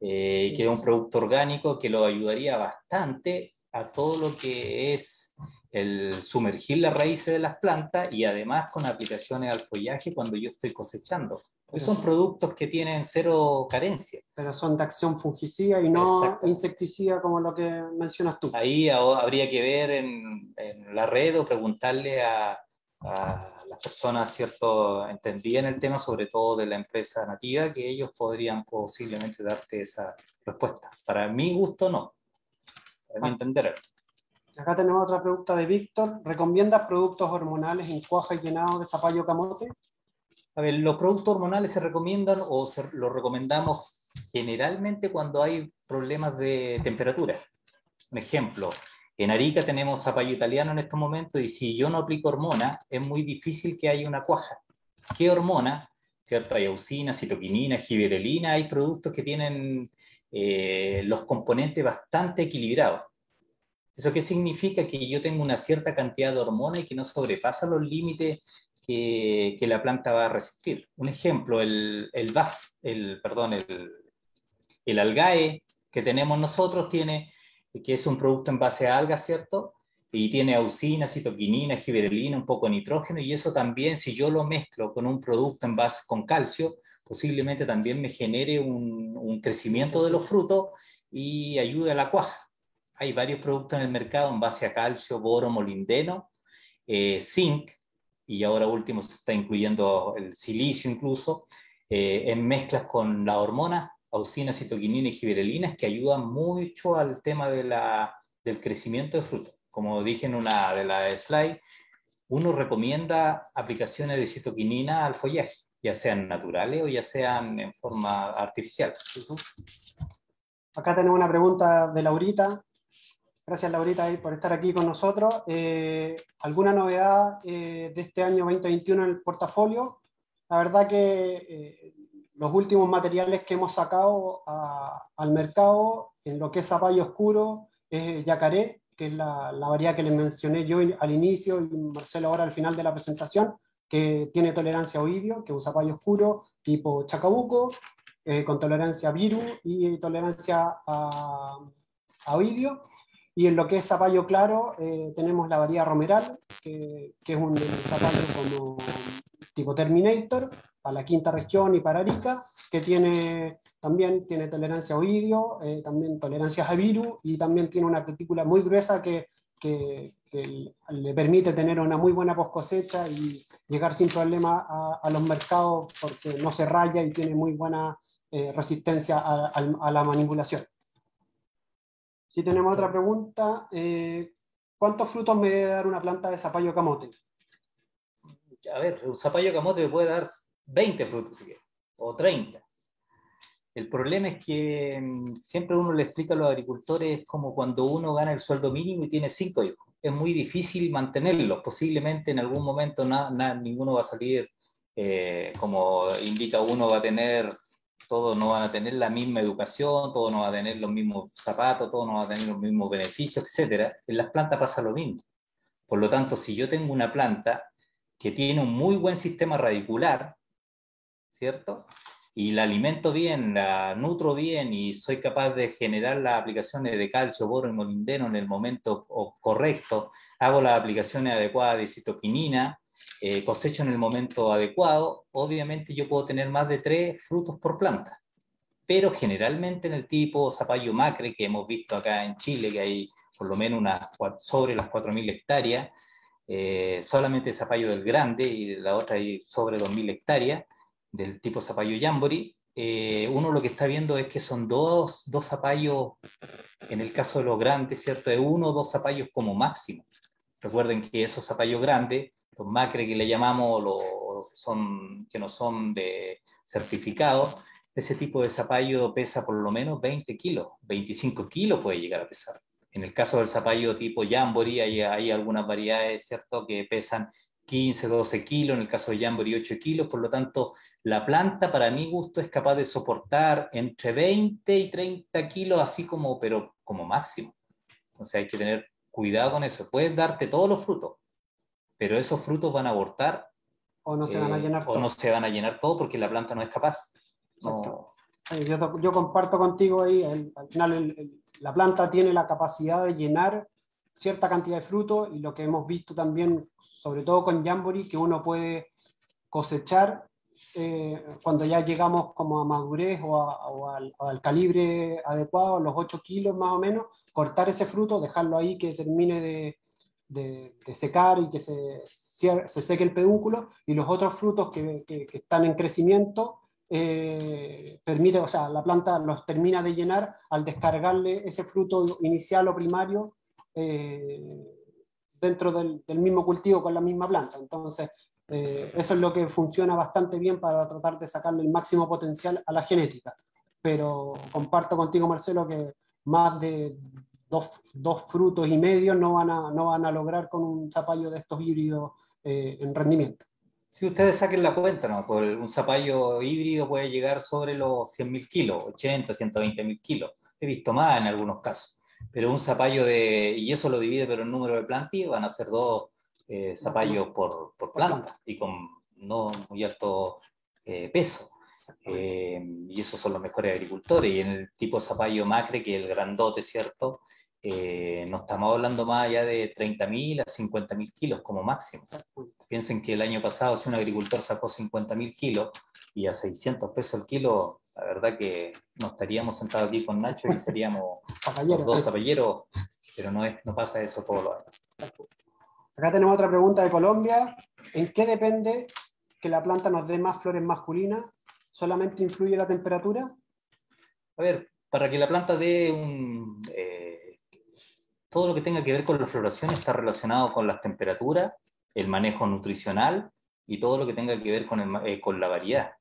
eh, que es un producto orgánico que lo ayudaría bastante a todo lo que es el sumergir las raíces de las plantas y además con aplicaciones al follaje cuando yo estoy cosechando. Pues son productos que tienen cero carencia. Pero son de acción fungicida y no insecticida como lo que mencionas tú. Ahí habría que ver en, en la red o preguntarle a, a las personas, ¿cierto?, entendían el tema, sobre todo de la empresa nativa, que ellos podrían posiblemente darte esa respuesta. Para mi gusto, no. Para mi ah. entender. Acá tenemos otra pregunta de Víctor. ¿Recomiendas productos hormonales en cuaja y llenado de zapallo camote? A ver, los productos hormonales se recomiendan o se, los recomendamos generalmente cuando hay problemas de temperatura. Un ejemplo, en Arica tenemos zapallo italiano en estos momentos y si yo no aplico hormona, es muy difícil que haya una cuaja. ¿Qué hormona? ¿Cierto? Hay auxina, citoquinina, giberelina, hay productos que tienen eh, los componentes bastante equilibrados. ¿Eso qué significa? Que yo tengo una cierta cantidad de hormona y que no sobrepasa los límites que, la planta va a resistir. Un ejemplo, el, el BAF, el, perdón, el, el algae que tenemos nosotros tiene que es un producto en base a algas, ¿cierto? Y tiene auxina, citoquinina, giberelina, un poco de nitrógeno, y eso también, si yo lo mezclo con un producto en base con calcio, posiblemente también me genere un, un crecimiento de los frutos y ayude a la cuaja. Hay varios productos en el mercado en base a calcio, boro, molindeno, eh, zinc, y ahora último se está incluyendo el silicio incluso, eh, en mezclas con la hormona auxina, citoquinina y giberelinas que ayudan mucho al tema de la, del crecimiento de fruto. Como dije en una de las slides, uno recomienda aplicaciones de citoquinina al follaje, ya sean naturales o ya sean en forma artificial. Acá tenemos una pregunta de Laurita. Gracias, Laurita, por estar aquí con nosotros. Eh, ¿Alguna novedad eh, de este año 2021 en el portafolio? La verdad que eh, los últimos materiales que hemos sacado al mercado, en lo que es zapallo oscuro, es yacaré, que es la, la, variedad que les mencioné yo al inicio y Marcelo ahora al final de la presentación, que tiene tolerancia a oidio, que es un zapallo oscuro tipo chacabuco, eh, con tolerancia a virus y tolerancia a, a oidio. Y en lo que es zapallo claro, eh, tenemos la variedad romeral, que, es un zapallo como tipo Terminator, para la quinta región y para Arica, que tiene, también tiene tolerancia a oidio, eh, también tolerancia a virus y también tiene una cutícula muy gruesa que, le permite tener una muy buena post cosecha y llegar sin problema a, los mercados porque no se raya y tiene muy buena eh, resistencia a, la manipulación. Aquí tenemos otra pregunta. Eh, ¿Cuántos frutos me debe dar una planta de zapallo camote? a ver, un zapallo camote te puede dar 20 frutos o 30. El problema es que mm, siempre uno le explica a los agricultores como cuando uno gana el sueldo mínimo y tiene cinco hijos. Es muy difícil mantenerlos. Posiblemente en algún momento ninguno va a salir eh, como indica uno, va a tener, todos no van a tener la misma educación, todos no van a tener los mismos zapatos, todos no van a tener los mismos beneficios, etc. En las plantas pasa lo mismo. Por lo tanto, si yo tengo una planta que tiene un muy buen sistema radicular, ¿cierto? Y la alimento bien, la nutro bien y soy capaz de generar las aplicaciones de calcio, boro y molindeno en el momento correcto, hago las aplicaciones adecuadas de citoquinina, eh, cosecho en el momento adecuado, obviamente yo puedo tener más de tres frutos por planta. Pero generalmente en el tipo zapallo macre que hemos visto acá en Chile, que hay por lo menos unas, sobre las 4.000 hectáreas, eh, solamente zapallo del grande y la otra hay sobre 2.000 hectáreas del tipo zapallo Jamboree, eh, uno lo que está viendo es que son dos, dos zapallos, en el caso de los grandes, ¿cierto? De uno o dos zapallos como máximo. Recuerden que esos zapallos grandes, los macre que le llamamos, los que no son de certificados, ese tipo de zapallo pesa por lo menos 20 kilos, 25 kilos puede llegar a pesar. En el caso del zapallo tipo Jamboree hay, hay algunas variedades, ¿cierto?, que pesan 15, 12 kilos, en el caso de Jamboree 8 kilos, por lo tanto, la planta para mi gusto es capaz de soportar entre 20 y 30 kilos, así como, pero como máximo. Entonces hay que tener cuidado con eso. Puedes darte todos los frutos, pero esos frutos van a abortar. O no se van a eh, llenar todo. O no se van a llenar todo porque la planta no es capaz. Yo, yo, comparto contigo ahí, al final el, la planta tiene la capacidad de llenar cierta cantidad de frutos y lo que hemos visto también, sobre todo con Jamboree, que uno puede cosechar eh, cuando ya llegamos como a madurez o, al, calibre adecuado, los 8 kilos más o menos, cortar ese fruto, dejarlo ahí que termine de, secar y que se, se, seque el pedúnculo, y los otros frutos que, que están en crecimiento, eh, permite, o sea, la planta los termina de llenar al descargarle ese fruto inicial o primario eh, dentro del, mismo cultivo con la misma planta. Entonces, eh, eso es lo que funciona bastante bien para tratar de sacarle el máximo potencial a la genética. Pero comparto contigo, Marcelo, que más de dos, dos frutos y medio no van, a, no van a lograr con un zapallo de estos híbridos en rendimiento. Si ustedes saquen la cuenta, ¿no? Por un zapallo híbrido puede llegar sobre los 100.000 kilos, 80, 120.000 kilos. He visto más en algunos casos. Pero un zapallo de, y eso lo divide por el número de plantas, van a ser dos eh, zapallos por, por, planta y con no muy alto eh, peso. Eh, y esos son los mejores agricultores. Y en el tipo zapallo macre, que es el grandote, ¿cierto? Eh, no estamos hablando más allá de 30.000 a 50.000 kilos como máximo. Piensen que el año pasado si un agricultor sacó 50.000 kilos y a 600 pesos el kilo, la verdad que no estaríamos sentados aquí con Nacho y seríamos dos zapalleros, pero no, es, no pasa eso todos los años. Acá tenemos otra pregunta de Colombia. ¿En qué depende que la planta nos dé más flores masculinas? ¿Solamente influye la temperatura? A ver, para que la planta dé un... Eh, todo lo que tenga que ver con la floración está relacionado con las temperaturas, el manejo nutricional y todo lo que tenga que ver con, eh, la variedad.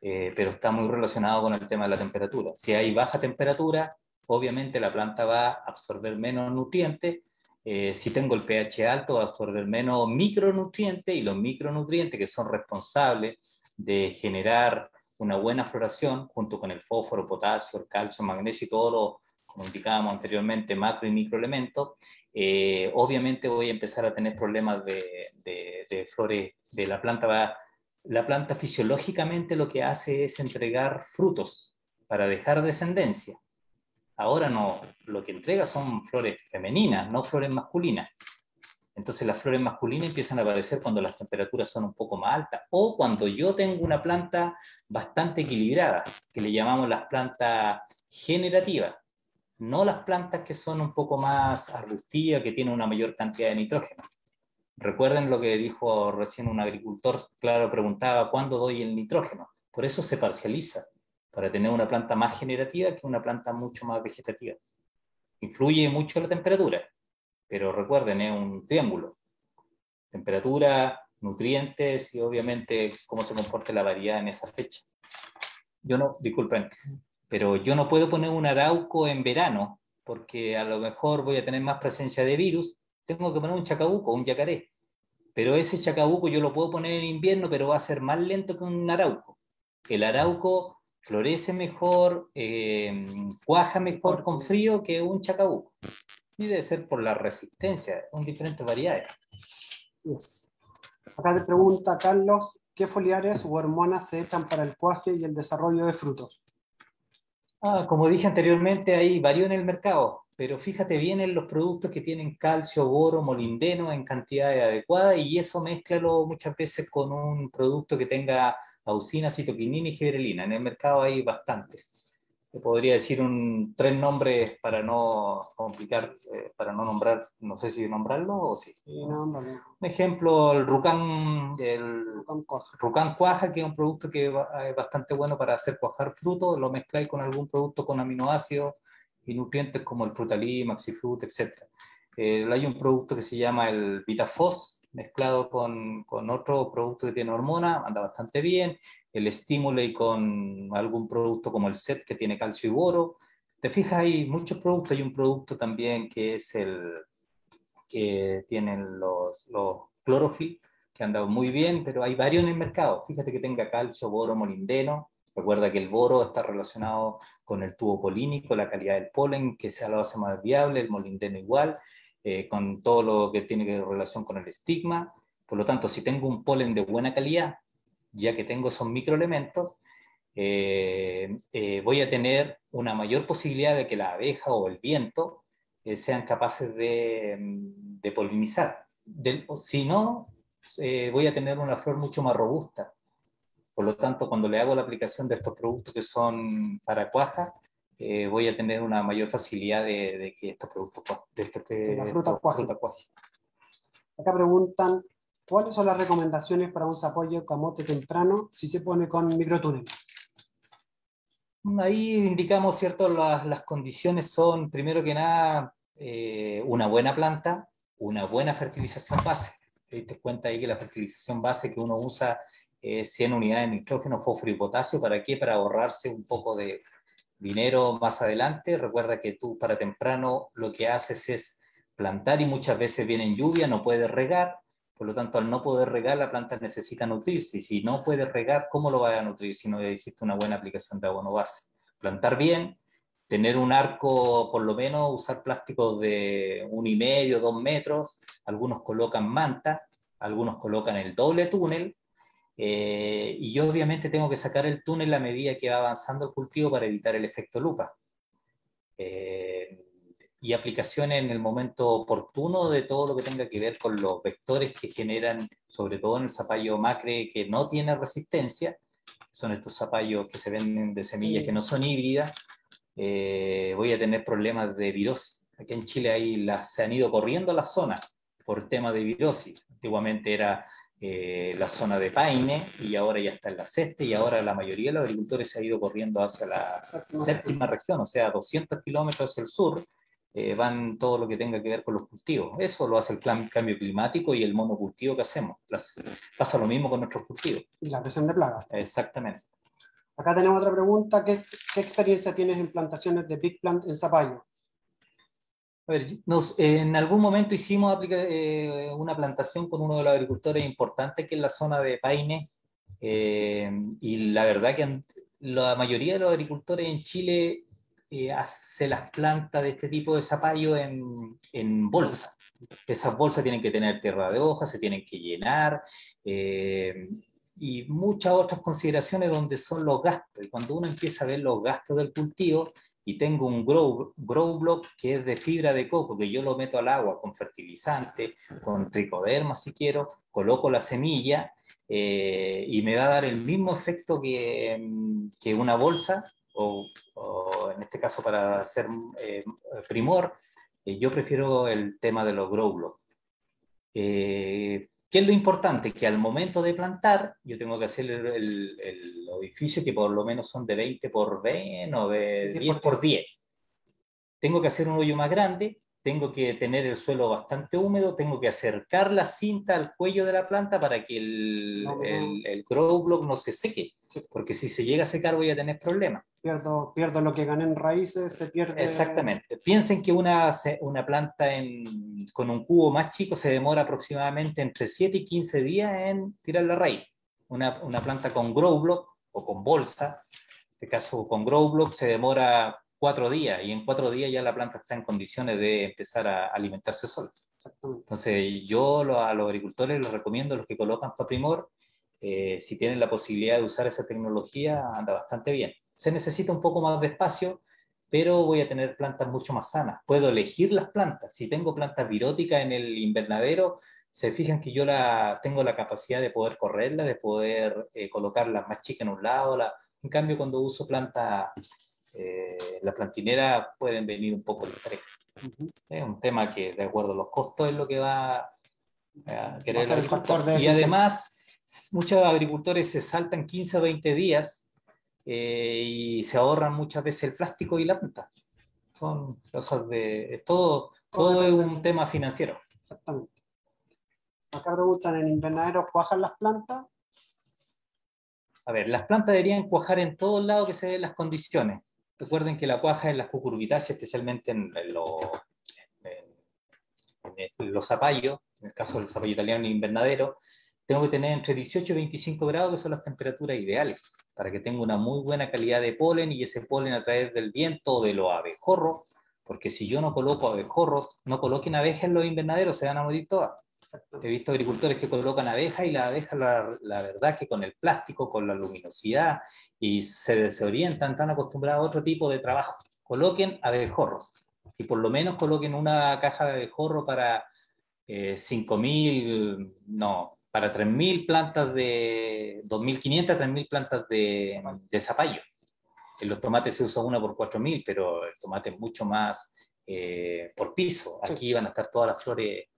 Eh, pero está muy relacionado con el tema de la temperatura. Si hay baja temperatura, obviamente la planta va a absorber menos nutrientes. Eh, si tengo el pH alto, va a absorber menos micronutrientes y los micronutrientes que son responsables de generar una buena floración junto con el fósforo, potasio, calcio, magnesio y todo lo, como indicábamos anteriormente, macro y microelementos, eh, obviamente voy a empezar a tener problemas de, flores, de la planta. Va, la planta fisiológicamente lo que hace es entregar frutos para dejar descendencia. Ahora no, lo que entrega son flores femeninas, no flores masculinas. Entonces las flores masculinas empiezan a aparecer cuando las temperaturas son un poco más altas o cuando yo tengo una planta bastante equilibrada, que le llamamos las plantas generativas no las plantas que son un poco más arbustivas, que tienen una mayor cantidad de nitrógeno. Recuerden lo que dijo recién un agricultor, claro, preguntaba, ¿cuándo doy el nitrógeno? Por eso se parcializa, para tener una planta más generativa que una planta mucho más vegetativa. Influye mucho la temperatura, pero recuerden, es un triángulo. Temperatura, nutrientes y obviamente cómo se comporta la variedad en esa fecha. Yo no, disculpen, pero yo no puedo poner un arauco en verano porque a lo mejor voy a tener más presencia de virus, tengo que poner un chacabuco, un yacaré. Pero ese chacabuco yo lo puedo poner en invierno, pero va a ser más lento que un arauco. El arauco florece mejor, eh, cuaja mejor con frío que un chacabuco. Y debe ser por la resistencia, son diferentes variedades. Acá te pregunta Carlos, ¿qué foliares u hormonas se echan para el cuaje y el desarrollo de frutos? Ah, como dije anteriormente, hay varios en el mercado, pero fíjate bien en los productos que tienen calcio, boro, molindeno en cantidades adecuadas y eso mezclalo muchas veces con un producto que tenga auxina, citoquinina y gibrelina. En el mercado hay bastantes podría decir un, tres nombres para no complicar, eh, para no nombrar, no sé si nombrarlo o sí. Un ejemplo, el Rucán, el Rucán cuaja. que es un producto que es bastante bueno para hacer cuajar frutos, lo mezcláis con algún producto con aminoácidos y nutrientes como el frutalí, maxifrut, etc. Eh, hay un producto que se llama el Vitafos, mezclado con, con, otro producto que tiene hormona, anda bastante bien, el y con algún producto como el SET que tiene calcio y boro. Te fijas, hay muchos productos, hay un producto también que es el que tienen los, los clorofil, que anda muy bien, pero hay varios en el mercado. Fíjate que tenga calcio, boro, molindeno. Recuerda que el boro está relacionado con el tubo polínico, la calidad del polen, que se lo hace más viable, el molindeno igual. Eh, con todo lo que tiene que relación con el estigma. Por lo tanto, si tengo un polen de buena calidad, ya que tengo esos microelementos, eh, eh, voy a tener una mayor posibilidad de que la abeja o el viento sean capaces de, de polinizar. si no, voy a tener una flor mucho más robusta. Por lo tanto, cuando le hago la aplicación de estos productos que son para cuaja, eh, voy a tener una mayor facilidad de, que estos productos, de, este, la fruta, Acá preguntan, ¿cuáles son las recomendaciones para un zapallo camote temprano si se pone con microtúnel? Ahí indicamos, ¿cierto? Las, las condiciones son, primero que nada, eh, una buena planta, una buena fertilización base. Te diste cuenta ahí que la fertilización base que uno usa es 100 unidades de nitrógeno, fósforo y potasio. ¿Para qué? Para ahorrarse un poco de, dinero más adelante. Recuerda que tú para temprano lo que haces es plantar y muchas veces viene en lluvia, no puedes regar, por lo tanto al no poder regar la planta necesita nutrirse y si no puedes regar, ¿cómo lo vas a nutrir si no hiciste una buena aplicación de abono base? Plantar bien, tener un arco, por lo menos usar plásticos de un y medio, dos metros, algunos colocan manta, algunos colocan el doble túnel, eh, y yo obviamente tengo que sacar el túnel a medida que va avanzando el cultivo para evitar el efecto lupa. Eh, y aplicaciones en el momento oportuno de todo lo que tenga que ver con los vectores que generan, sobre todo en el zapallo macre que no tiene resistencia, son estos zapallos que se venden de semillas que no son híbridas, eh, voy a tener problemas de virosis. Aquí en Chile hay las, se han ido corriendo las zonas por tema de virosis. Antiguamente era eh, la zona de Paine y ahora ya está en la sexta y ahora la mayoría de los agricultores se ha ido corriendo hacia la séptima región, o sea, 200 kilómetros hacia el sur, eh, van todo lo que tenga que ver con los cultivos. Eso lo hace el cambio climático y el monocultivo que hacemos. pasa lo mismo con nuestros cultivos. Y la presión de plagas. Exactamente. Acá tenemos otra pregunta. ¿Qué, experiencia tienes en plantaciones de Big Plant en zapallo? A ver, en algún momento hicimos eh, una plantación con uno de los agricultores importantes que es la zona de Paine, eh, y la verdad que la mayoría de los agricultores en Chile eh, hace las plantas de este tipo de zapallo en, en bolsa. Esas bolsas tienen que tener tierra de hoja, se tienen que llenar eh, y muchas otras consideraciones donde son los gastos. Y cuando uno empieza a ver los gastos del cultivo y tengo un grow, grow block que es de fibra de coco, que yo lo meto al agua con fertilizante, con tricoderma si quiero, coloco la semilla eh, y me va a dar el mismo efecto que, que una bolsa o, en este caso para hacer eh, primor, eh, yo prefiero el tema de los grow blocks. Eh, ¿Qué es lo importante? Que al momento de plantar, yo tengo que hacer el, el, edificio que por lo menos son de 20 por 20 o de 10 por 10. Tengo que hacer un hoyo más grande tengo que tener el suelo bastante húmedo, tengo que acercar la cinta al cuello de la planta para que el, el, grow block no se seque, porque si se llega a secar voy a tener problemas. Pierdo, pierdo lo que gané en raíces, se pierde... Exactamente. Piensen que una, una planta con un cubo más chico se demora aproximadamente entre 7 y 15 días en tirar la raíz. Una, una planta con grow block o con bolsa, en este caso con grow block, se demora cuatro días y en cuatro días ya la planta está en condiciones de empezar a alimentarse sola. Entonces yo a los agricultores les recomiendo, los que colocan Paprimor, eh, si tienen la posibilidad de usar esa tecnología, anda bastante bien. Se necesita un poco más de espacio, pero voy a tener plantas mucho más sanas. Puedo elegir las plantas. Si tengo plantas viróticas en el invernadero, se fijan que yo la, tengo la capacidad de poder correrlas, de poder eh, colocarlas más chicas en un lado. La, en cambio, cuando uso plantas eh, las plantineras pueden venir un poco diferentes. Es un tema que, de acuerdo a los costos, es lo que va a querer el agricultor. Y además, muchos agricultores se saltan 15 o 20 días eh, y se ahorran muchas veces el plástico y la planta. Son cosas de. Es todo, todo es un tema financiero. Exactamente. Acá preguntan: ¿en invernadero cuajan las plantas? A ver, las plantas deberían cuajar en todos lados que se den las condiciones. Recuerden que la cuaja en las cucurbitáceas, especialmente en, los, los zapallos, en el caso del zapallo italiano invernadero, tengo que tener entre 18 y 25 grados, que son las temperaturas ideales, para que tenga una muy buena calidad de polen y ese polen a través del viento o de los abejorros, porque si yo no coloco abejorros, no coloquen abejas en los invernaderos, se van a morir todas. He visto agricultores que colocan abejas y la abeja, la, la, verdad que con el plástico, con la luminosidad y se desorientan, están acostumbrados a otro tipo de trabajo. Coloquen abejorros y por lo menos coloquen una caja de abejorro para eh, 5.000, no, para 3.000 plantas de 2.500 a 3.000 plantas de, de zapallo. En los tomates se usa una por 4.000, pero el tomate es mucho más eh, por piso. Aquí van a estar todas las flores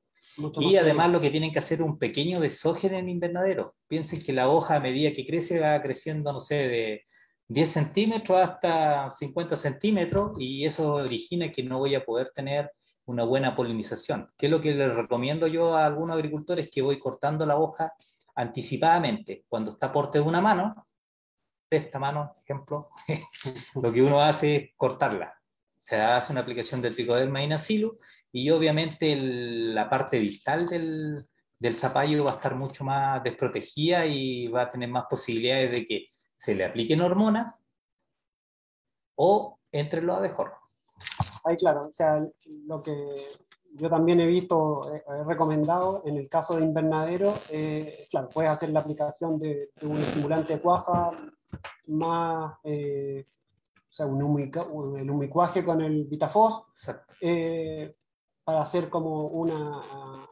y además lo que tienen que hacer es un pequeño desógeno en invernadero. Piensen que la hoja a medida que crece va creciendo, no sé, de 10 centímetros hasta 50 centímetros y eso origina que no voy a poder tener una buena polinización. ¿Qué es lo que les recomiendo yo a algunos agricultores? Que voy cortando la hoja anticipadamente. Cuando está porte de una mano, de esta mano, ejemplo, lo que uno hace es cortarla. Se hace una aplicación del tricoderma inacilo y obviamente la parte distal del, del zapallo va a estar mucho más desprotegida y va a tener más posibilidades de que se le apliquen hormonas o entre los abejorros. Ahí claro, o sea, lo que yo también he visto, he recomendado en el caso de invernadero, eh, claro, puedes hacer la aplicación de, un estimulante de cuaja más, eh, o sea, un el humicuaje con el Vitafos, eh, para hacer como una,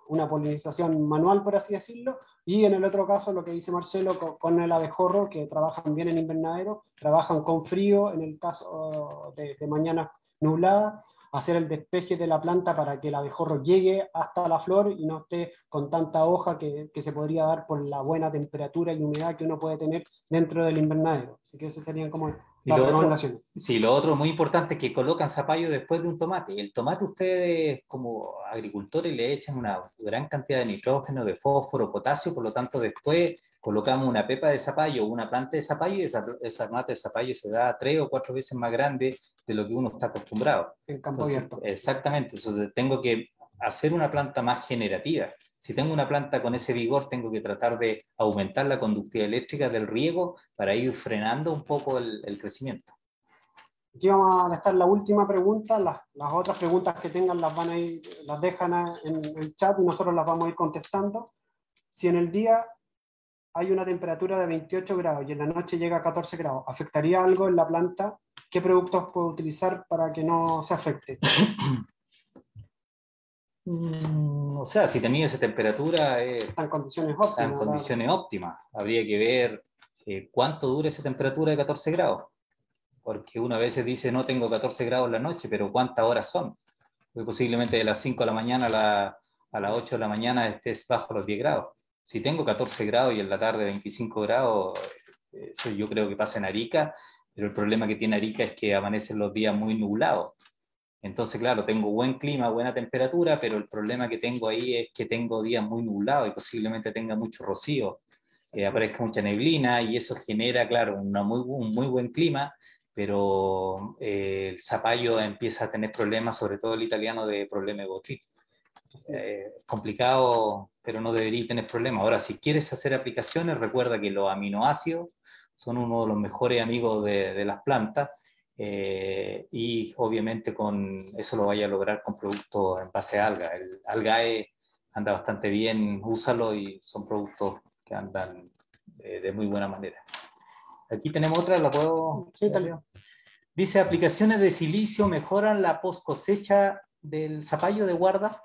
una, polinización manual, por así decirlo, y en el otro caso lo que dice Marcelo con, el abejorro, que trabajan bien en invernadero, trabajan con frío, en el caso de, mañana nublada, hacer el despeje de la planta para que el abejorro llegue hasta la flor y no esté con tanta hoja que, que, se podría dar por la buena temperatura y humedad que uno puede tener dentro del invernadero. Así que esos serían como y lo otro, sí, lo otro muy importante es que colocan zapallo después de un tomate. El tomate ustedes como agricultores le echan una gran cantidad de nitrógeno, de fósforo, potasio, por lo tanto después colocamos una pepa de zapallo, una planta de zapallo y esa, esa mata de zapallo se da tres o cuatro veces más grande de lo que uno está acostumbrado. En campo abierto. Exactamente, entonces tengo que hacer una planta más generativa. Si tengo una planta con ese vigor, tengo que tratar de aumentar la conductividad eléctrica del riego para ir frenando un poco el, crecimiento. Aquí vamos a dejar la última pregunta. Las, otras preguntas que tengan las, van a ir, las dejan en el chat y nosotros las vamos a ir contestando. Si en el día hay una temperatura de 28 grados y en la noche llega a 14 grados, ¿afectaría algo en la planta? ¿Qué productos puedo utilizar para que no se afecte? Mm, o sea, si tenía esa temperatura... Eh, en condiciones óptimas. en condiciones óptimas. Habría que ver eh, cuánto dura esa temperatura de 14 grados. Porque una vez dice, no tengo 14 grados en la noche, pero ¿cuántas horas son? Muy posiblemente de las 5 de la mañana a, la, a las 8 de la mañana estés bajo los 10 grados. Si tengo 14 grados y en la tarde 25 grados, eh, eso yo creo que pasa en Arica, pero el problema que tiene Arica es que amanecen los días muy nublados. Entonces, claro, tengo buen clima, buena temperatura, pero el problema que tengo ahí es que tengo días muy nublados y posiblemente tenga mucho rocío, eh, aparezca mucha neblina y eso genera, claro, una muy, un muy buen clima, pero eh, el zapallo empieza a tener problemas, sobre todo el italiano, de problema de botritis. Eh, complicado, pero no debería tener problemas. Ahora, si quieres hacer aplicaciones, recuerda que los aminoácidos son uno de los mejores amigos de, de las plantas eh, y obviamente con eso lo vaya a lograr con productos en base a alga. El algae anda bastante bien, úsalo y son productos que andan de, muy buena manera. Aquí tenemos otra, la puedo... Sí, Dice, aplicaciones de silicio mejoran la post cosecha del zapallo de guarda.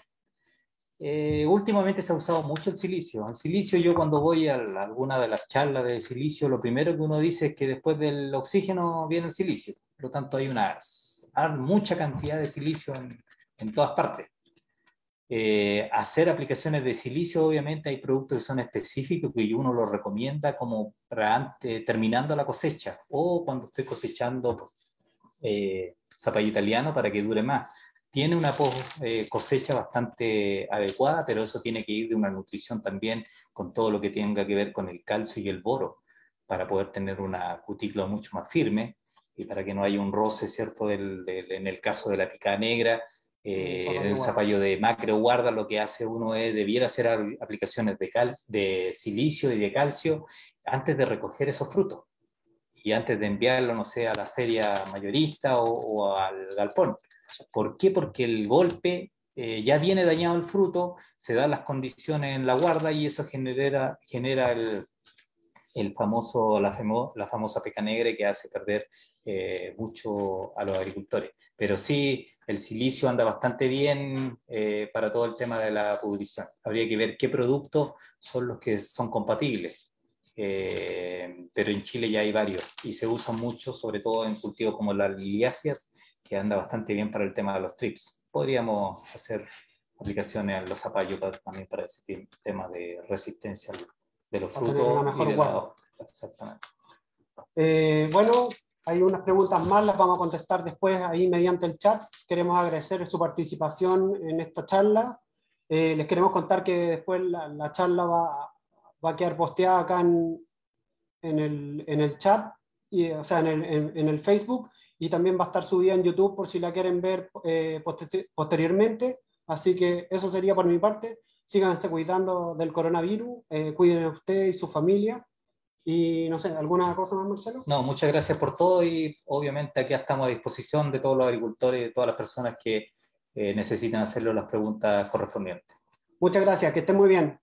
Eh, últimamente se ha usado mucho el silicio. El silicio, yo cuando voy a alguna de las charlas de silicio, lo primero que uno dice es que después del oxígeno viene el silicio. Por lo tanto, hay una mucha cantidad de silicio en, todas partes. Eh, hacer aplicaciones de silicio, obviamente hay productos que son específicos que uno los recomienda como terminando la cosecha o cuando estoy cosechando eh, zapallo italiano para que dure más. Tiene una eh, cosecha bastante adecuada, pero eso tiene que ir de una nutrición también con todo lo que tenga que ver con el calcio y el boro para poder tener una cutícula mucho más firme y para que no haya un roce, ¿cierto? en el caso de la picada negra, eh, en el zapallo de macro guarda, lo que hace uno es, debiera hacer aplicaciones de, cal, de silicio y de calcio antes de recoger esos frutos y antes de enviarlo, no sé, a la feria mayorista o, al galpón. ¿Por qué? Porque el golpe eh, ya viene dañado el fruto, se dan las condiciones en la guarda y eso genera, genera el, el famoso, la, la famosa peca negra que hace perder eh, mucho a los agricultores. Pero sí, el silicio anda bastante bien eh, para todo el tema de la pudrición. Habría que ver qué productos son los que son compatibles. Eh, pero en Chile ya hay varios y se usan mucho, sobre todo en cultivos como las liliáceas, que anda bastante bien para el tema de los trips. Podríamos hacer aplicaciones a los zapallos también para ese tema de resistencia de los frutos y de Exactamente. Eh, bueno, hay unas preguntas más, las vamos a contestar después ahí mediante el chat. Queremos agradecer su participación en esta charla. Eh, les queremos contar que después la, charla va, va, a quedar posteada acá en, en, el, en el, chat, y, o sea, en el, en, el, Facebook, y también va a estar subida en YouTube por si la quieren ver eh, posteriormente. Así que eso sería por mi parte síganse cuidando del coronavirus, eh, cuiden a usted y su familia. Y no sé, ¿alguna cosa más, Marcelo? No, muchas gracias por todo y obviamente aquí estamos a disposición de todos los agricultores y de todas las personas que eh, necesitan hacerle las preguntas correspondientes. Muchas gracias, que estén muy bien.